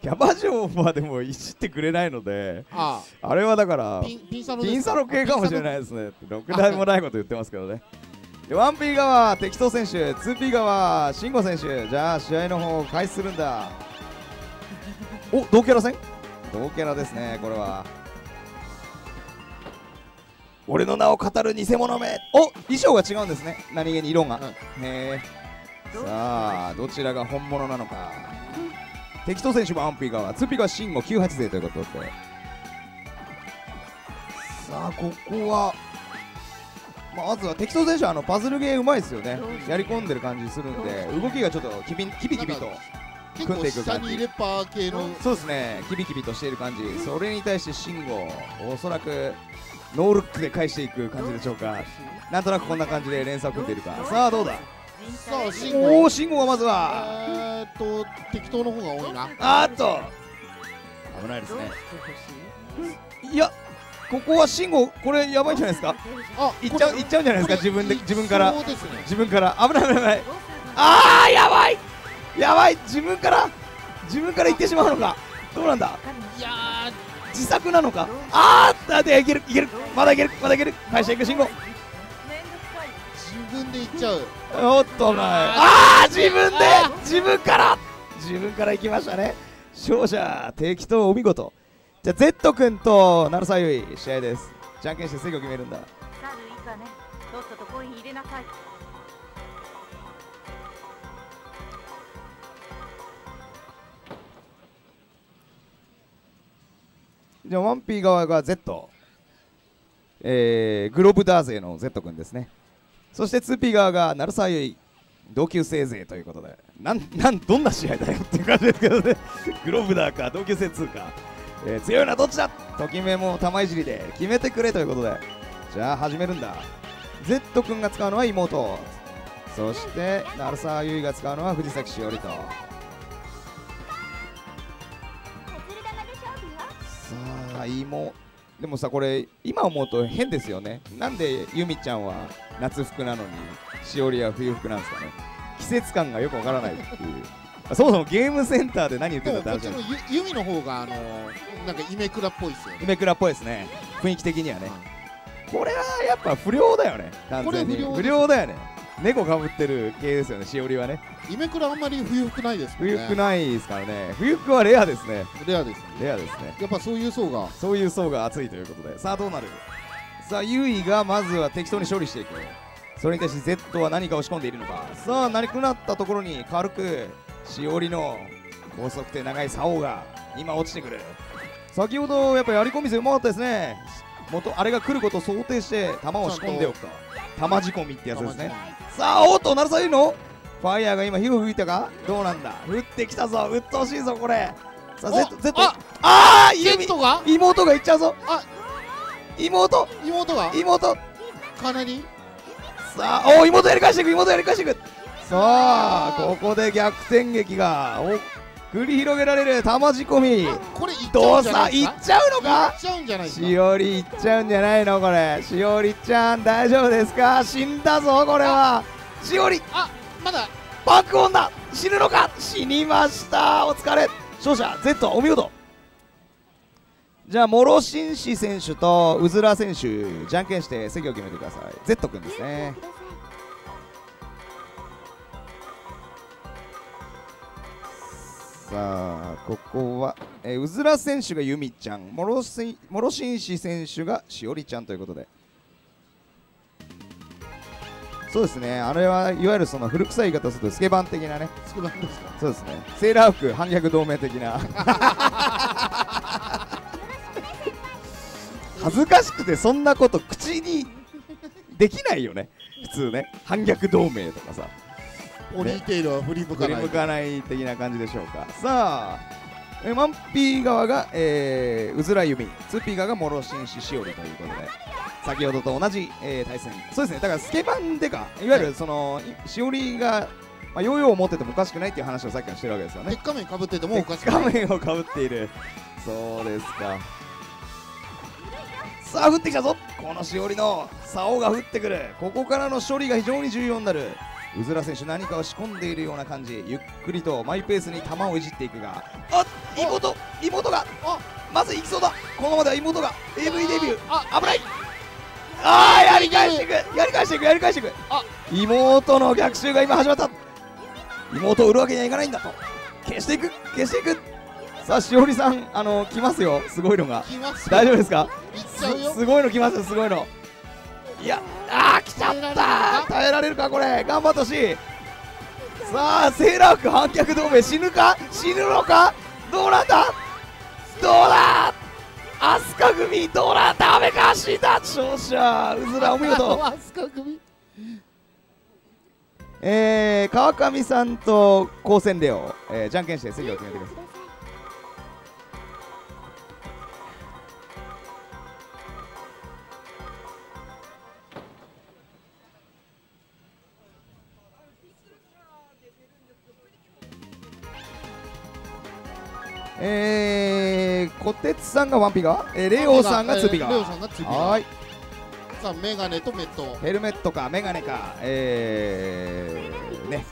キャバ嬢はでもいじってくれないのでああ。れはだからピンサロ系かもしれないいですね。ろくでもないこと言ってますけどね。で 1P 側適当選手 2P 側慎吾選手。じゃあ試合の方を開始するんだ。お同キャラ戦？同キャラですねこれは。俺の名を語る偽物め。お衣装が違うんですね。何気に色が、うん。へえ。さあどちらが本物なのか適当選手も 1P 側 2P 側慎吾98勢ということで。さあここはまずは適当選手はあのパズルゲーうまいですよね。やり込んでる感じするんで動きがちょっとキビキビキビと組んでいく感じ。そうですねキビキビとしている感じ。それに対して慎吾おそらくノールックで返していく感じでしょうか。なんとなくこんな感じで連鎖を組んでいるか。さあどうだ？さあ慎お吾お慎吾がまずはえーっと適当の方が多いな。あーっと。危ないですね。いやここは慎吾これやばいんじゃないですか。あいっちゃういっちゃうんじゃないですか？自分で自分から。そうですね。自分から。危ない危ない。危ないあーやばい。やばい。自分から自分から行ってしまうのか。どうなんだ？いや自作なのか？あーだっていけるいける。まだいけるまだいける。会社行く信号。めんどくさいー自分で行っちゃうおっと危ない。あー自分で自分から。自分から行きましたね。勝者適当お見事。じゃあ Z 君と鳴沢優衣試合です。じゃんけんして制御決めるんだ。さるいいかね。とっととコイン入れなさい。じゃあ 1P 側が Z えー、グローブダー勢の Z 君ですねそして 2P 側が鳴沢優衣同級生勢ということでなんなんどんな試合だよっていう感じですけどね。[LAUGHS] グローブダーか同級生2か、えー強いのはどっちだ？ときめも玉いじりで決めてくれということで。じゃあ始めるんだ。Z 君が使うのは妹。そして鳴沢優衣が使うのは藤崎しおりと。さあ妹。でもさこれ今思うと変ですよね。なんでゆみちゃんは夏服なのにしおりは冬服なんですかね。季節感がよくわからないっていう。[LAUGHS] そもそもゲームセンターで何言ってでんだって話もちのゆ弓の方があのーなんかイメクラっぽいですよね。イメクラっぽいですね。雰囲気的にはね。これはやっぱ不良だよね。完全に。不良だよね猫かぶってる系ですよねしおりはね。イメクラあんまり冬服ないですね。冬服ないですからね。冬服はレアですね。レアですね。レアですね。やっぱそういう層が。そういう層が厚いということで。さあどうなる？さあユイがまずは適当に処理していく。それに対して Z は何か押し込んでいるのか。さあなくなったところに軽くしおりの細くて長い竿が今落ちてくる。先ほどやっぱやり込み勢うまかったですね元あれが来ることを想定して弾を仕込んでおくと。弾仕込みってやつですね。さあおっと鳴沢優のファイヤーが今火を吹いたか？どうなんだ？降ってきたぞ。鬱陶しいぞこれ。さあお Z, Z あああジェットが？妹が行っちゃうぞ。あ妹。妹が？妹。かなり？さあお妹やり返していく妹やり返していく。さあここで逆転劇がお繰り広げられる玉仕込み。これどううんさいっちゃうのいかっちゃうんじゃないしおりいっちゃうんじゃないのこれ。しおりちゃん大丈夫ですか？死んだぞこれは。しおり。あまだ。バックオンだ。死ぬのか？死にました。お疲れ。勝者 Z お見事。じゃあ諸紳士選手とうずら選手じゃんけんして席を決めてください。Z 君ですねさあここは、えーうずら選手がゆみちゃんもろしもろしんし選手がしおりちゃんということで。そうですねあれはいわゆるその古臭い言い方をするとスケバン的なね。ですか？そうですね。セーラー服反逆同盟的な。恥ずかしくてそんなこと口にできないよね。普通ね。反逆同盟とかさポニーテールは振り向かない。振り向かない的な感じでしょうか。さあえマンピー側が、えー、うずらゆみ 2P 側がもろしんししおりということで先ほどと同じ、えー対戦。そうですね。だからスケバンでかいわゆるその、いしおりが、まあ、ヨーヨーを持っててもおかしくないっていう話をさっきからしてるわけですよね。鉄仮面かぶっててもおかしく画ない。面をかぶっている。そうですか。さあ降ってきたぞ。このしおりの竿が降ってくる。ここからの処理が非常に重要になるうずら選手何かを仕込んでいるような感じ。ゆっくりとマイペースに球をいじっていくが。あ妹妹があ。まず行きそうだ。このままでは妹が AV デビュー。あ危ない。あーやり返していく。やり返していくやり返していく。あ。妹の逆襲が今始まった。妹を売るわけにはいかないんだと。消していく消していく。さあしおりさんあの来ますよ。すごいのが。大丈夫ですか？すすごいの来ますよすごいの。いやあー来ちゃったられるかこれ。頑張ってほしい。さあセーラー服反逆同盟。死ぬか？死ぬのか？どうなんだ？どうだ？アスカ組どうなんだ？ダメか死んだ勝者。うずらお見事。マスカ組。えー、川上さんと高専レオ、えー、じゃんけんして席を決めてくださいえー、小鉄さんがワンピが、えー、レオさんがツビが、レオさんがツビが。はーい。さあメガネとメット。ヘルメットかメガネか、えー、ね。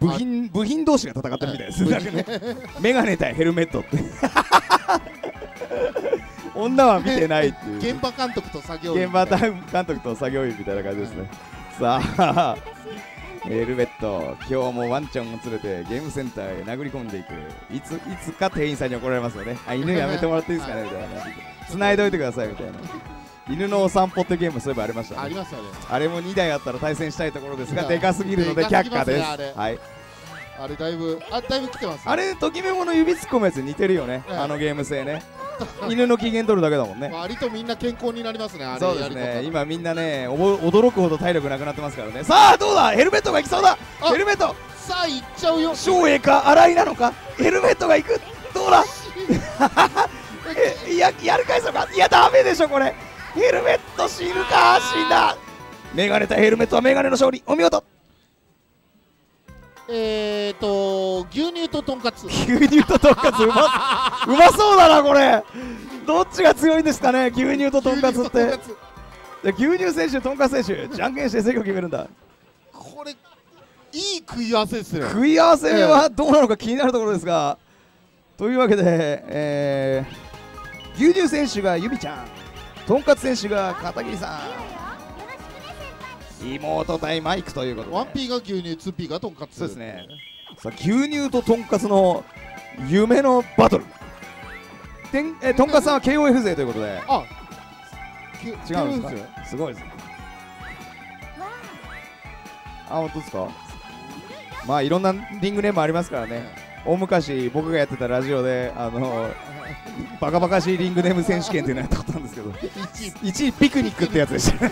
部品部品同士が戦ってるみたいです、なんかね、メガネ対ヘルメットって。[LAUGHS] 女は見てないっていう。現場監督と作業員。現場監督と作業員みたいな感じですね、さあヘルメット。今日もワンちゃんを連れてゲームセンターへ殴り込んでいく。いついつか店員さんに怒られますよね。あ犬やめてもらっていいですかね？[LAUGHS] みたいな。繋いどいてくださいみたいな。犬のお散歩ってゲームそういえばありましたね。ありますよね。あれも2台あったら対戦したいところですがでかすぎるので却下ですますねあれ。はい。あれだいぶあだいぶ来てますあれときメモの指突っ込むやつ似てるよね。ええ。あのゲーム性ね [LAUGHS] 犬の機嫌取るだけだもんね。割とみんな健康になりますねあれそうですね。今みんなねおぼ驚くほど体力なくなってますからね。さあどうだ？ヘルメットがいきそうだ？あヘルメット。さあ行っちゃうよ。照英か新井なのか？ヘルメットがいく？どうだ？[LAUGHS] えややるかいそうか？いやダメでしょこれ。ヘルメット死ぬか死んだメガネ対ヘルメットはメガネの勝利。お見事えーと牛乳ととんかつ。牛乳ととんかつうま [LAUGHS] うまそうだなこれ。どっちが強いんですかね牛乳ととんかつって。牛乳選手とんかつ選手じゃんけんして席を決めるんだ。これいい食い合わせですね。食い合わせはどうなのか気になるところですが、というわけで、えー牛乳選手がゆみちゃんとんかつ選手が片桐さん妹対マイクということで。1P が牛乳 2P がとんかつ。そうですねさあ牛乳ととんかつの夢のバトル。てんえーとんかつさんは KOF 勢ということで。あき違うんですよかすごいですあ本当ですか？まあいろんなリングネームありますからね。大昔僕がやってたラジオであのバカバカしいリングネーム選手権っていうのやったんですけど。[LAUGHS] 1位。ピクニックってやつでした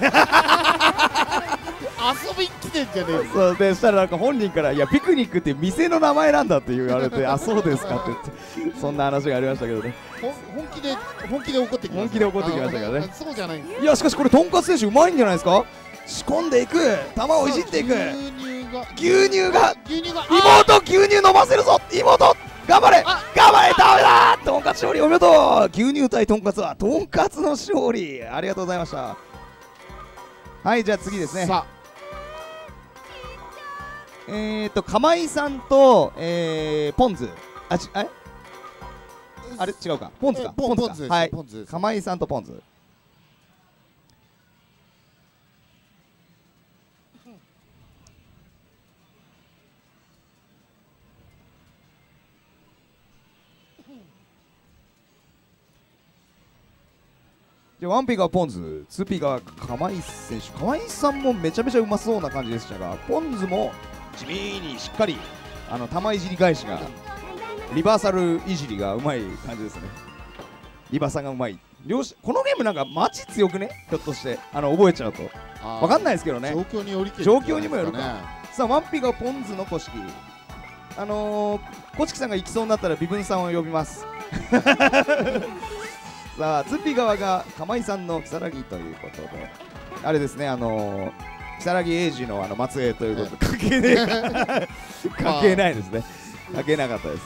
遊びに来てんじゃねえよそうでしたらなんか本人から「いやピクニックって店の名前なんだ」って言われて「[LAUGHS] あそうですか」って言ってそんな話がありましたけどね。ほ本気で本気で怒ってきました本気で怒ってきましたからね。あそうじゃない。いやしかしこれとんかつ選手うまいんじゃないですか？仕込んでいく。球をいじっていく。牛乳が。牛乳が。牛乳が。あ妹牛乳飲ませるぞ。妹頑張れ。あ頑張れダメだ。とんかつ勝利おめでとう。牛乳対とんかつはとんかつの勝利。ありがとうございました。はいじゃあ次ですね。さえーと釜井さんと、えー、ポンズ。あちあれ？あれ違うか。ポンズか。えポンズか。はい。ポンズです釜井さんとポンズ。じゃあ 1P がポンズ。2P が釜井選手。釜井さんもめちゃめちゃうまそうな感じでしたがポンズも地味にしっかりあの玉いじり返しがリバーサルいじりがうまい感じですね。リバさんがうまい。両者このゲームなんかマジ強くね？ひょっとしてあの覚えちゃうと。あわかんないですけどね。状況によりけり状況にもよるか。さあワンピがポンズの古式。あのー、古式さんが行きそうになったら微分さんを呼びます。[LAUGHS] さあツッピー側が釜井さんの如月ということで。あれですねあのー、如月英二のあの末裔ということで関係ね [LAUGHS] 関係ないですね。関係なかったです。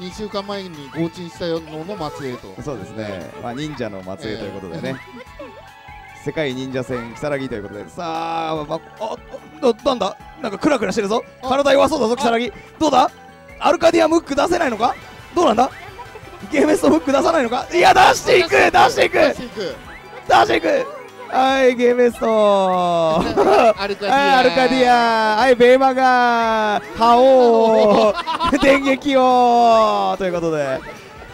2週間前に合鎮したのの末裔と。そうですね、まあ、忍者の末裔ということでね、世界忍者戦如月ということで。さあ、まあ、あどなんだ？なんかクラクラしてるぞ。あ。体弱そうだぞキサラギどうだ？アルカディアムック出せないのか？どうなんだ？ゲーメストフック出さないのか？いや出していく。出していく！出していく。出していくはいゲーメストアルカディはいアアルカディア。はいベーマガ。ー覇王 [LAUGHS] 電撃王。ということで。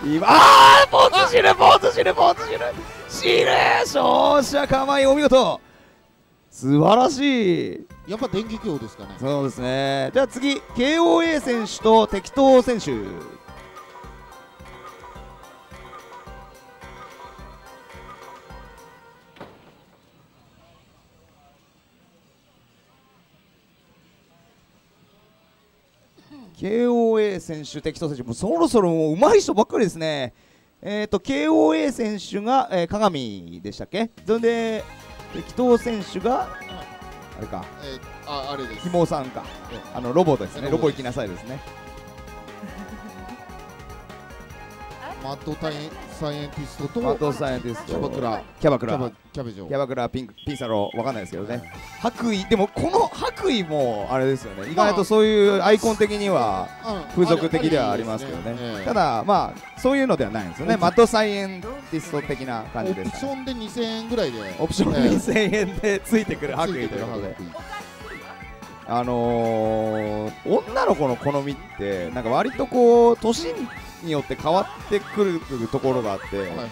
今あーポーズ死ぬポーズ死ぬポーズ死ぬ。死ぬ勝者構えお見事。素晴らしい。やっぱ電撃王ですかね。そうですね。じゃあ次 KOA 選手と適当選手「KOA 選手、適当選手、もうそろそろもう上手い人ばっかりですね、えー、と KOA 選手が、えー、鏡でしたっけ？それで適当選手があれか。えーああれです。ひもさんか。あのロボですね。ロボロボ行きなさいですねマッドタイサイエンティストとマッドサイエンティスト。キャバクラ。キャバクラ。キャバキャベジョキャバクラピンクピンサロわかんないですけどね。白衣でもこの白衣もあれですよね。意外とそういうアイコン的には風俗的ではありますけどね。ただまあそういうのではないんですよね。マッドサイエンティスト的な感オじですプションで2000円ぐらいで。オプションええ。2000円でついてくる白衣と。いうことであのー、女の子の好みってなんか割とこう年によって変わってくるところがあって、はいはい。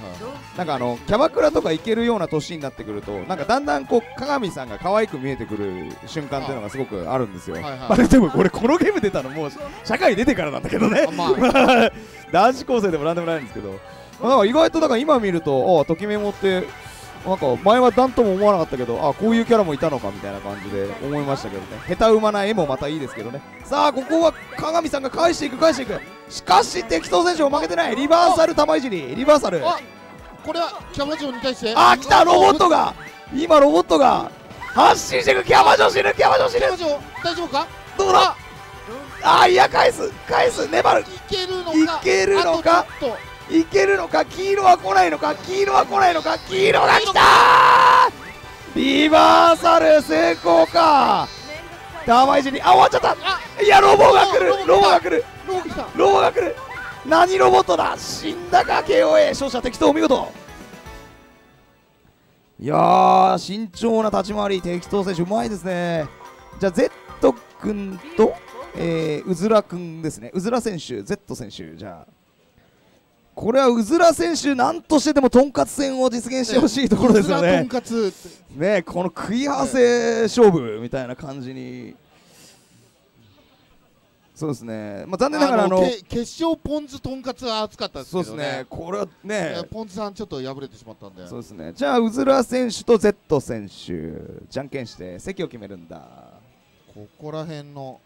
なんかあのキャバクラとか行けるような年になってくるとなんかだんだんこう鏡さんが可愛く見えてくる瞬間っていうのがすごくあるんですよ。はいはい。まあ、でもこれこのゲーム出たのもう社会出てからなんだけどね。あまあ。[LAUGHS] 男子高生でもなんでもないんですけど、まあ、だから意外とだから今見るとああときメモってなんか前は何とも思わなかったけどあこういうキャラもいたのかみたいな感じで思いましたけどね。下手馬な絵もまたいいですけどね。さあここは鏡さんが返していく返していくしかし適当選手も負けてない。リバーサル玉いじり。リバーサル。あこれはキャバ嬢に対して？あ来たロボットが。今ロボットが。発進していく。キャバ嬢死ぬキャバ嬢死ぬ。大丈夫か？どうだ？あいや返す。返す。粘る。いけるのか？いけるのか？いけるのか？黄色は来ないのか？黄色は来ないのか？黄色が来た！ーリバーサル成功か！玉いじり。あ終わっちゃった。あいやロボが来る。ロボが来る。とロボ来たロボが来る何ロボットだ？死んだか KOA 勝者適当お見事。いやー慎重な立ち回り。適当選手うまいですね。じゃあ Z 君と、えー、うずら君ですね。うずら選手 Z 選手。じゃあこれはうずら選手なんとしてでもとんかつ戦を実現してほしいところですようずらとんねかつねこの食い合わせ勝負みたいな感じにそうですね。まあ残念ながらあのけ決勝ポン酢とんかつは熱かったですそうですけどね。ねこれはえねーポン酢さんちょっと敗れてしまったんで。そうですね。じゃあうずら選手と Z 選手じゃんけんして席を決めるんだ。ここら辺の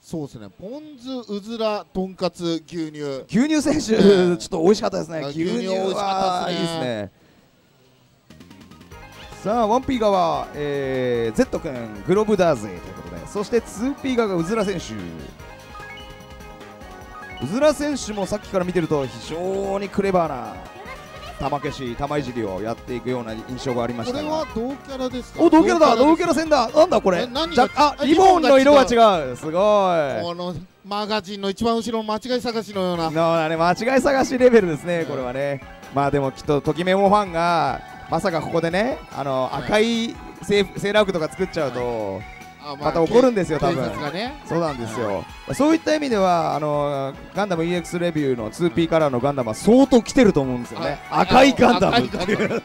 そうですね。ポン酢うずらとんかつ牛乳。牛乳選手、ええちょっと美味しかったですね。あ牛乳美味しかったですね。はいいですね。さあ 1P 側、えー、Z 君グローブだぜということでそして 2P 側がうずら選手。うずら選手もさっきから見てると非常にクレバーな玉消し玉いじりをやっていくような印象がありました。がこれは同キャラですか？お同キャラだ！同同キャラ戦だ！なんだこれ？ああリボンの色がリ違う。すごい。このマガジンの一番後ろの間違い探しのような。のね間違い探しレベルですね、うん。これはね。まあでもきっとときメモファンがまさかここでね、あのはい赤いセーフセーラー服とか作っちゃうと、あまた怒るんですよ警多分。そうなんですよ。そういった意味ではあのガンダム EX レビューの 2P カラーのガンダムは相当来てると思うんですよね。はい。赤いガンダム赤いガンダム。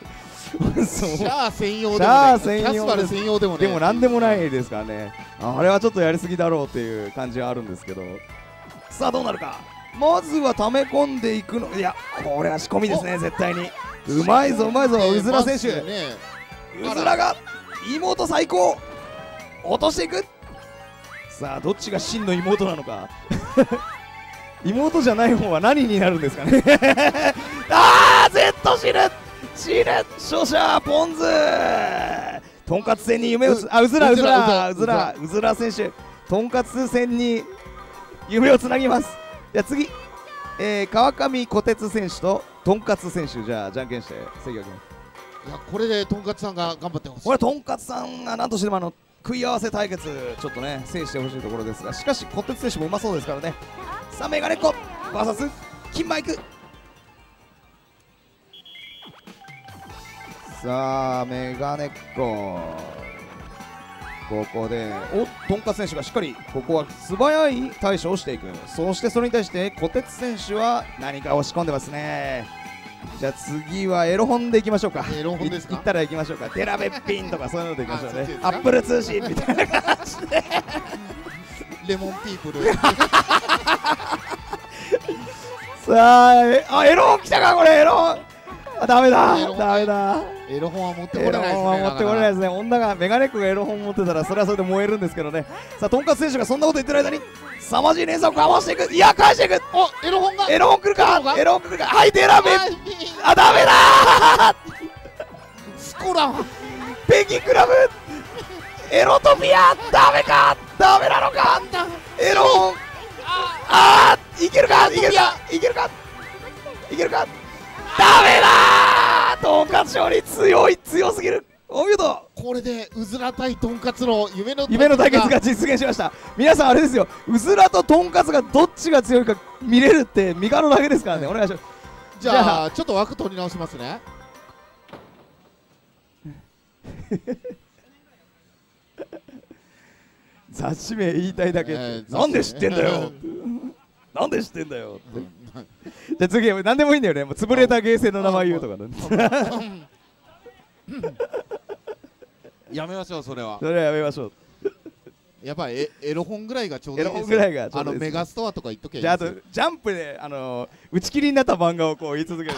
そう。シャア専用でもシャアね専用キャスパル専用でもねでもなんでもないですからね。あれはちょっとやりすぎだろうっていう感じはあるんですけど。さあどうなるか。まずは溜め込んでいくの。いやこれは仕込みですね絶対に。うまいぞうまいぞうずら選手。うずらが妹最高落としていく？さあどっちが真の妹なのか？[LAUGHS] 妹じゃない方は何になるんですかね？[LAUGHS] あー Z 死ぬ死ぬ勝者ポンズ！とんかつ戦に夢をつあうずらうずらうずららうずら選手。とんかつ戦に夢をつなぎます。じゃあ次、えー、川上小鉄選手ととんかつ選手。じゃあじゃんけんして関脇いやこれでとんかつさんが頑張ってほしいこれとんかつさんがなんとしてもあの食い合わせ対決。ちょっとね制してほしいところですがしかし骨鉄選手もうまそうですからね。さあメガネっ子 VS 金マイク。さあメガネっ子。ここでおとんかつ選手がしっかりここは素早い対処をしていく。そしてそれに対して小鉄選手は何か押し込んでますね。じゃあ次はエロ本でいきましょうか。エロ本ですか？いいったらいきましょうか。デラベッピンとかそういうのでいきましょうね。アップル通信みたいな感じで。レモンピープル。さあえあエロ本来たかこれ。エロ本あダメだ。ダメだ。エロ本は持ってこれないですね持ってこれないいですね。女がメガネっ子がエロ本持ってたらそれはそれで燃えるんですけどね。さあとんかつ選手がそんなこと言ってる間に凄まじい連鎖をかわしていく。いや返していく。おエロ本が。エロ本来るか？エロ本来るか？はいデラベああダメだスコラペンギンクラブ。エロトピア。ダメか？ダメなのか？エロ本。あ。ーいけるか？いけるか？いけるか？いけるか？ダメだとんかつ勝利強い強すぎる。お見事。これでうずら対とんかつの夢の夢の対決が実現しました。皆さんあれですよ。うずらととんかつがどっちが強いか見れるって三日のだけですからね。お願いします。じゃあちょっと枠取り直しますね。[LAUGHS] 雑誌名言いたいだけって、えーなんで知ってんだよ。なんで知ってんだよ。ってじゃあ次何でもいいんだよね。もう潰れたゲーセンの名前言うとかね。やめましょうそれはそれはやめましょうやっぱエエロ本ぐらいがちょうどいいですよエロ本ぐらいがちょうどいいですあのメガストアとか行っとけじゃああとジャンプであのー打ち切りになった漫画をこう言い続ける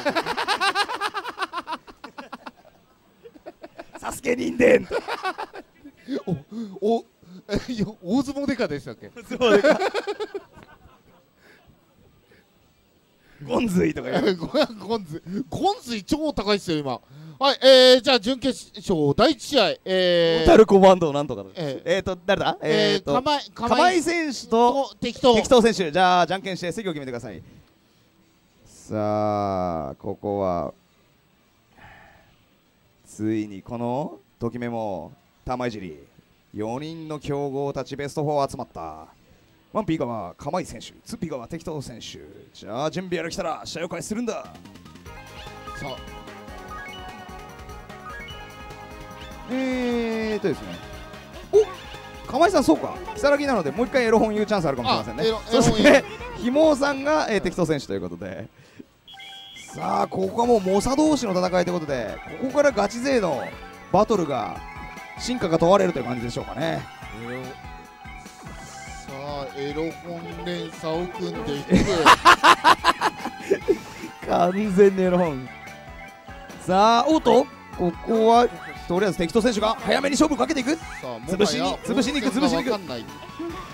サスケ人伝おえいや大相撲デカでしたっけそうでかゴンズイとか言うゴゴンズゴンズイ超高いっすよ今。はいえー、じゃあ準決勝第一試合えー、タルコマンドなんとかだ。ええ。ーと誰だ？えー、えーとかまいか釜井選手とと適当適当選手。じゃあじゃんけんして席を決めてください。さあここはついにこのときめも玉いじり。4人の強豪たちベスト4集まった。ワンピー側釜井選手。ツーピー側適当選手。じゃあ準備やる来たら試合を開始するんだ。さあえーとですね。お釜井さんそうか。如月なのでもう一回エロ本言うチャンスあるかもしれませんね。そしてひもさんが、えー、適当選手ということで。さあここはもう猛者同士の戦いということでここからガチ勢のバトルが進化が問われるという感じでしょうかね。さあエロ本連鎖を組んでいく [LAUGHS] 完全にエロ本。さあおっと。ここはとりあえず適当選手が早めに勝負をかけていく。潰しに潰しに行く潰しに行く。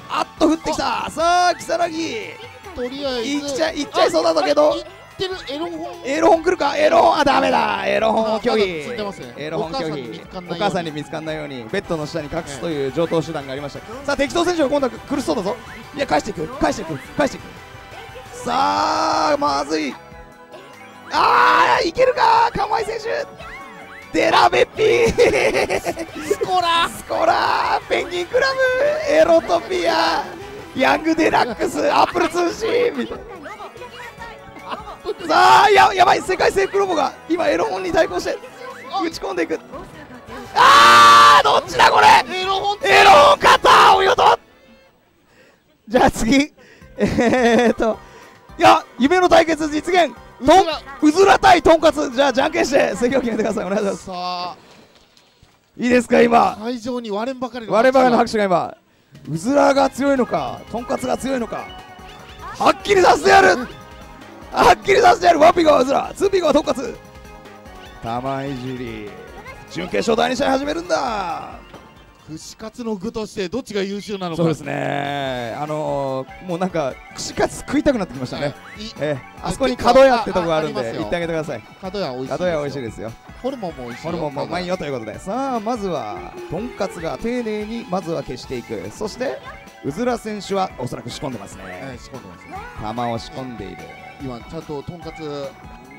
あっと降ってきた。さあ如月とりあえず。いっちゃいっちゃいそうだけど。あいってる。エロ本？エロ本来るか？エロ本？あダメだ。エロ本を拒否。ね。エロ本拒お母さんに見つかんないように。否お母さんに見つかんないようにベッドの下に隠すという上等手段がありました。さあ適当選手が今度は苦しそうだぞ。いや返していく。返していく。返していく。さあまずい。あーいけるか？釜井選手デラベッピースコラスコラーペンギンクラブエロトピアヤングデラックスアップル通信さあややばい世界征服ロボが今エロ本に対抗して打ち込んでいくあーどっちだこれエロ本エロ本勝ったお見事じゃあ次えーっといや夢の対決実現とんうずら対とんかつじゃあじゃんけんして席を決めてください。お願いします。さあ。いいですか今。会場に割れんばかりの我々の拍手手が今。うずらが強いのかとんかつが強いのか。はっきりさせてやる。はっきりさせてやる。ワンピーがうずら。ツーピーがとんかつ。玉いじり。準決勝第2試合始めるんだ串カツの具としてどっちが優秀なのか。そうですね。あのー、もうなんか串カツ食いたくなってきましたね、いえーあそこに角屋ってとこがあるんで行ってあげてください。角屋美味しい角屋美味しいでですよ。ホルモンも美味しいホルモンもうまいよということで。さあまずはとんかつが丁寧にまずは消していく。そしてうずら選手はおそらく仕込んでますね。えー仕込んでますね。玉を仕込んでいる。今ちゃんととんかつ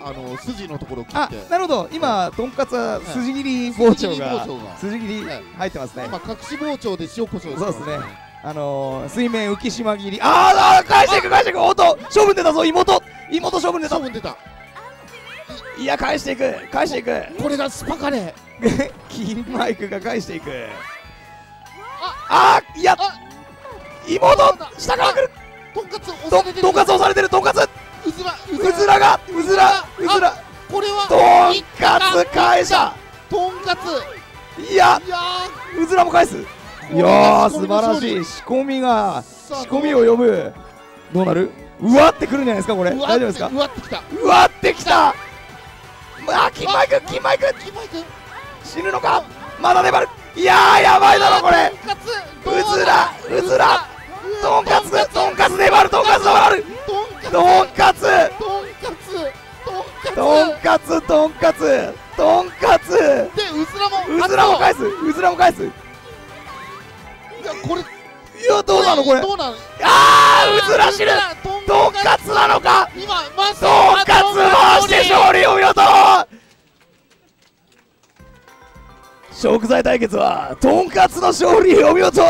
ああの筋のところを切あって。なるほど。今とんかつは筋切り包丁が筋切りはい。入ってますね。今隠し包丁で塩コショウそうですね。あのー、水面浮島切り。あーあー返していく返していく。おっと勝負に出たぞ妹。妹勝負に出た。処分出た。いや返していく。返していく。これがスパカレ [LAUGHS] 金マイクが返していく。ああいや妹下から来る。ーとんかつ押とされてる。とんかつ押されてるとんかつうずら。うずらがうずらうずら。これは。とんかつ返した。とんかつ。いや。うずらも返す。いれやがー素晴らしい。仕込みが仕込みを呼ぶどうなる？うわってくるんじゃないですかこれ。大丈夫ですか？うわってきた。うわってきた。あ。金マイク金マイクキマイ君。死ぬのか？まだ粘る。いやーやばいだろこれ。うずらうずらとんかつとんかつ粘るとんかつ粘る。とんかつ。とんかつとんかつ。ととんんかかつ。でうずらもうずらも返す。うずらも返す。いいやこれやどうなのこれ。どうなの？あーうずら死ぬととんかつなのか。今まずとんかつ回して勝利を見事。食材対決はとんかつの勝利お見事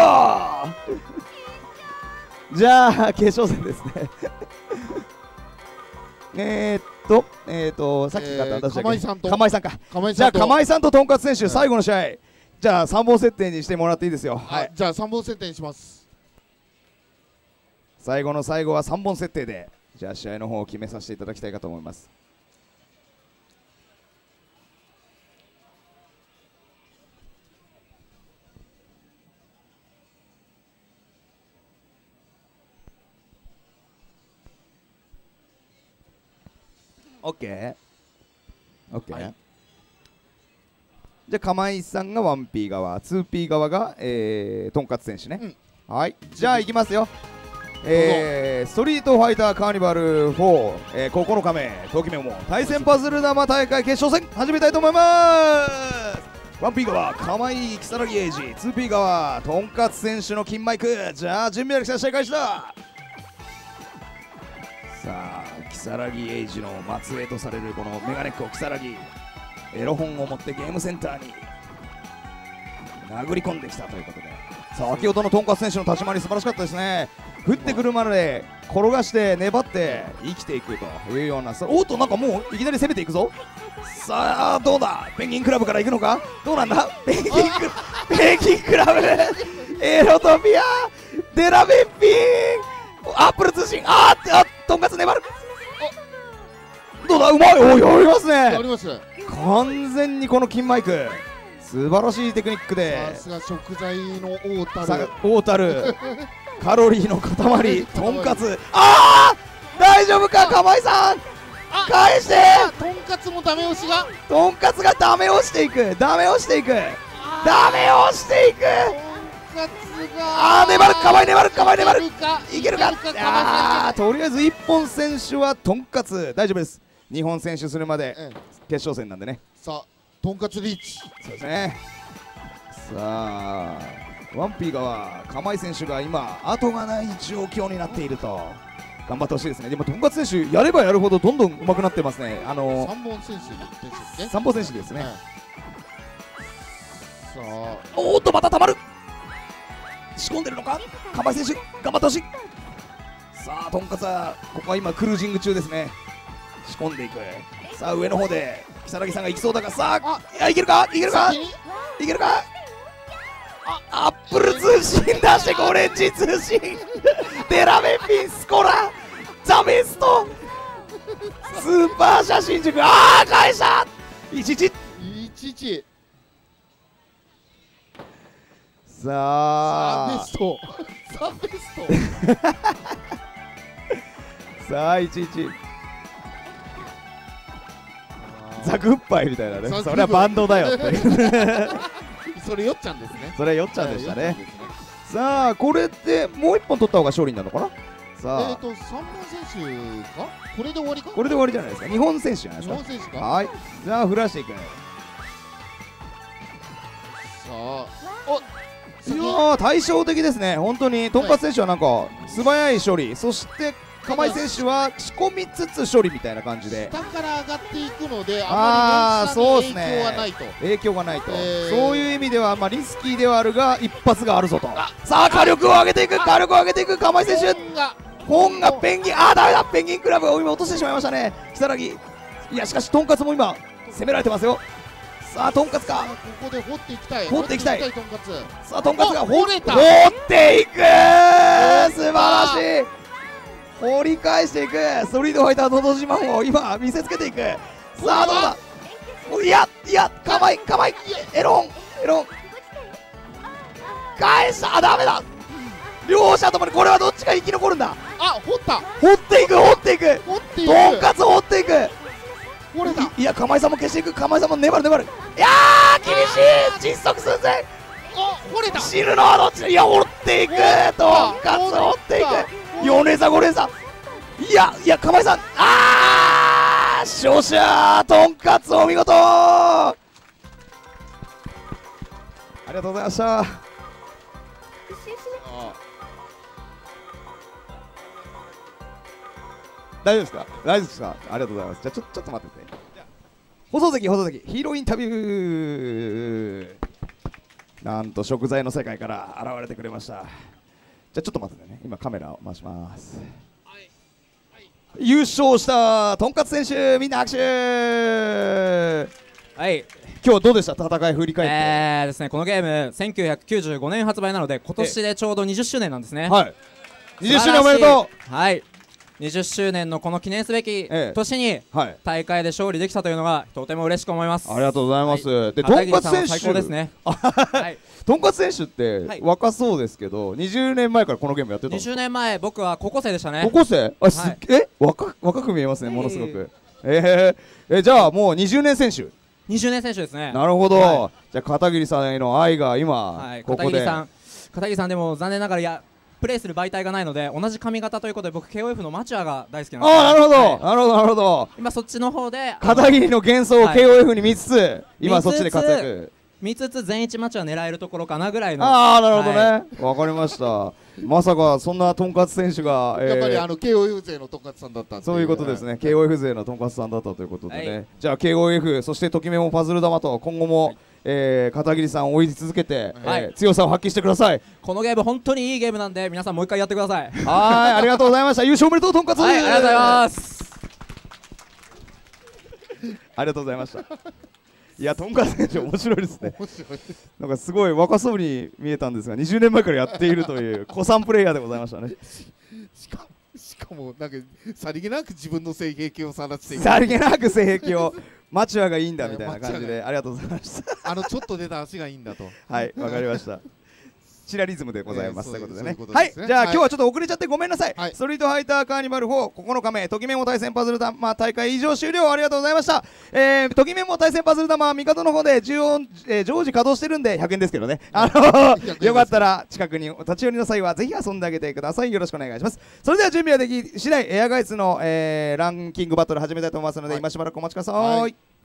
じゃあ決勝戦ですね。[LAUGHS] えーっとえーっとさっき買ったえー私だっけ釜井さんと。釜井さんか。釜井じゃあ釜井さんととんかつ選手はい最後の試合。じゃあ3本設定にしてもらっていいですよ。はいはい。じゃあ3本設定にします。最後の最後は3本設定でじゃあ試合の方を決めさせていただきたいかと思いますオッケーオッケー、はい。じゃあ釜井さんが 1P 側 2P 側が、えー、とんかつ選手ね、はい。じゃあいきますよ。えー、ストリートファイターカーニバル4、えー、9日目、ときめも対戦パズル生大会決勝戦始めたいと思います。1P 側、釜井、木更木英二、2P 側、とんかつ選手の金マイク、じゃあ準備はできた。試合開始ださあ、木更木英二の末裔とされるこのメガネっ子木更木、エロ本を持ってゲームセンターに殴り込んできたということで、さあ、先ほどのとんかつ選手の立ち回り素晴らしかったですね。降ってくるまで転がして粘って生きていくというようなさおっとなんかもういきなり攻めていくぞ。さあどうだ？ペンギンクラブから行くのか？どうなんだ？ペンギンクペンギンクラブエロトピアデラベッピンアップル通信あーってあとんかつ粘るどうだ？うまい。おいやりますね。やります完全にこの金マイク。素晴らしいテクニックで。さすが食材の大たさる大たる [LAUGHS] カロリーの塊。[LAUGHS] とんかつ。ああ大丈夫か？釜井さん！あ返して！とんかつもダメ押しが？とんかつがダメ押していく。ダメ押していく。ダメ押していく！あー粘る。釜井粘る。釜井粘る。いけるか？いけるか？あーとりあえず一本選手はとんかつ。大丈夫です日本選手するまでええ。決勝戦なんでね。さあとんかつリーチ。そうですね。さあワンピー側釜井選手が今後がない状況になっていると。頑張ってほしいですね。でもとんかつ選手やればやるほどどんどん上手くなってますね。あの三本選手ですね三本選手ですね、はいさあ。おーっとまたたまる。仕込んでるのか？釜井選手頑張ってほしい。さあとんかつはここは今クルージング中ですね仕込んでいく。さあ上の方で如月さんが行きそうだがさあいやいけるか？いけるか？いけるか？あアップル通信出してオレンジ通信。[LAUGHS] デラメピンスコラ。ザベスト。スーパー写真塾。ああ返した11一時さザあベストザベスト。[LAUGHS] [LAUGHS] さあ11ザ・グッバイみたいなね。ザそれはバンドだよって [LAUGHS] それよっちゃんですね。それはよっちゃんでしたね。さあこれでもう一本取った方が勝利になるのかな？えさあ。っと三本選手か？これで終わりか？これで終わりじゃないですか。日本選手じゃないですか。日本選手か？はい。じゃあ振らしていく。さあ。おいやー対照的ですね、本当に。とんかつ選手はなんか素早い処理、そして釜井選手は仕込みつつ処理みたいな感じで。下から上がっていくのであまり影響はないと。影響がないと、えー。そういう意味では、まあ、リスキーではあるが一発があるぞと。さあ火力を上げていく火力を上げていく釜井選手。本が。ペンギン。あーダメだ。ペンギンクラブを今落としてしまいましたね。如月いやしかしとんかつも今攻められてますよ。さあとんか。つかここで掘っていきたい。掘っていきたい。掘とんかつさあとんかつが掘っていく素晴らしい掘り返していく。ストリートファイターのど自慢を今見せつけていく。さあどうだ？おいやいや構い構い。エロンエロン返した。あダメだ。両者ともにこれはどっちが生き残るんだ？あ掘った。掘っていく掘っていく。掘っていく。とんかつ掘っていく。掘れたいいや釜井さんも消していく。釜井さんも粘る粘る。いやー厳しい。窒息寸前。お掘れた死ぬのはどっちいや掘っていく。とんかつ掘っていく4連鎖5連鎖いやいや釜井さん。あー勝者とんかつお見事。ありがとうございました。大丈夫ですか？大丈夫ですか？ありがとうございます。じゃあちょちょっと待ってて。放送席放送席。ヒーローインタビュー。なんと食材の世界から現れてくれましたじゃあちょっと待っててね。今カメラを回します。優勝したとんかつ選手みんな拍手。はい、今日どうでした？戦い振り返って、えーですね、このゲーム1995年発売なので今年でちょうど20周年なんですね。はい。20周年おめでとう。はい。20周年のこの記念すべきええ。年に大会で勝利できたというのがとても嬉しく思います。ありがとうございます、でと片んかつ選手。最高ですね。[LAUGHS] はいとんかつ選手ってはい。若そうですけど、20年前からこのゲームやってたんですか？20年前僕は高校生でしたね。高校生？あすっはい。げえ？若若く見えますねものすごく。えー、えじゃあもう20年選手。20年選手ですね。なるほど、はじゃあ片桐さんへの愛が今、はい、ここで。片桐さん片桐さんでも残念ながらいやプレイする媒体がないので同じ髪型ということで僕 KOF のマチュアが大好きなんです。ああなるほど、はい。なるほどなるほど。今そっちの方で片桐の幻想をはい。KOF に見つつ、今そっちで活躍見つつ全一マチュア狙えるところかなぐらいの。ああなるほどはね。わ、かりました。まさかそんなとんかつ選手が、えーやっぱりあの KOF 勢のとんかつさんだったそういうことですね、KOF 勢のとんかつさんだったということで。ね、はい。じゃあ KOF、そしてときめもパズル玉と今後も、えー片桐さんを追い続けて、はい。えー強さを発揮してください。このゲーム本当にいいゲームなんで皆さんもう一回やってください。はい、[LAUGHS] ありがとうございました。優勝おめでとう、とんかつ。はいありがとうございます。[LAUGHS] ありがとうございました。いや、とんかつ選手面白いですね。なんかすごい若そうに見えたんですが、20年前からやっているという古参プレイヤーでございましたね。しかしかもなんかさりげなく自分の性癖をさらしていくさりげなく性癖を、マチュアがいいんだみたいな感じで、ありがとうございました。あのちょっと出た足がいいんだとはい、わかりました。チラリズムでございます、えーということでねそういうこと。はい、じゃあ、はい今日はちょっと遅れちゃってごめんなさい。はいストリートファイターカーニバル4、9日目、ときめも対戦パズル玉大会以上終了、ありがとうございました。えー、ときめも対戦パズル玉、ミカドの方で重音、えー常時稼働してるんで、100円ですけどね。あの100円よかったら近くにお立ち寄りの際は、ぜひ遊んであげてください。よろしくお願いします。それでは準備はでき次第、エアガイツの、えーランキングバトル始めたいと思いますので、はい今しばらくお待ちください。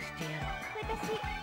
してやろう。私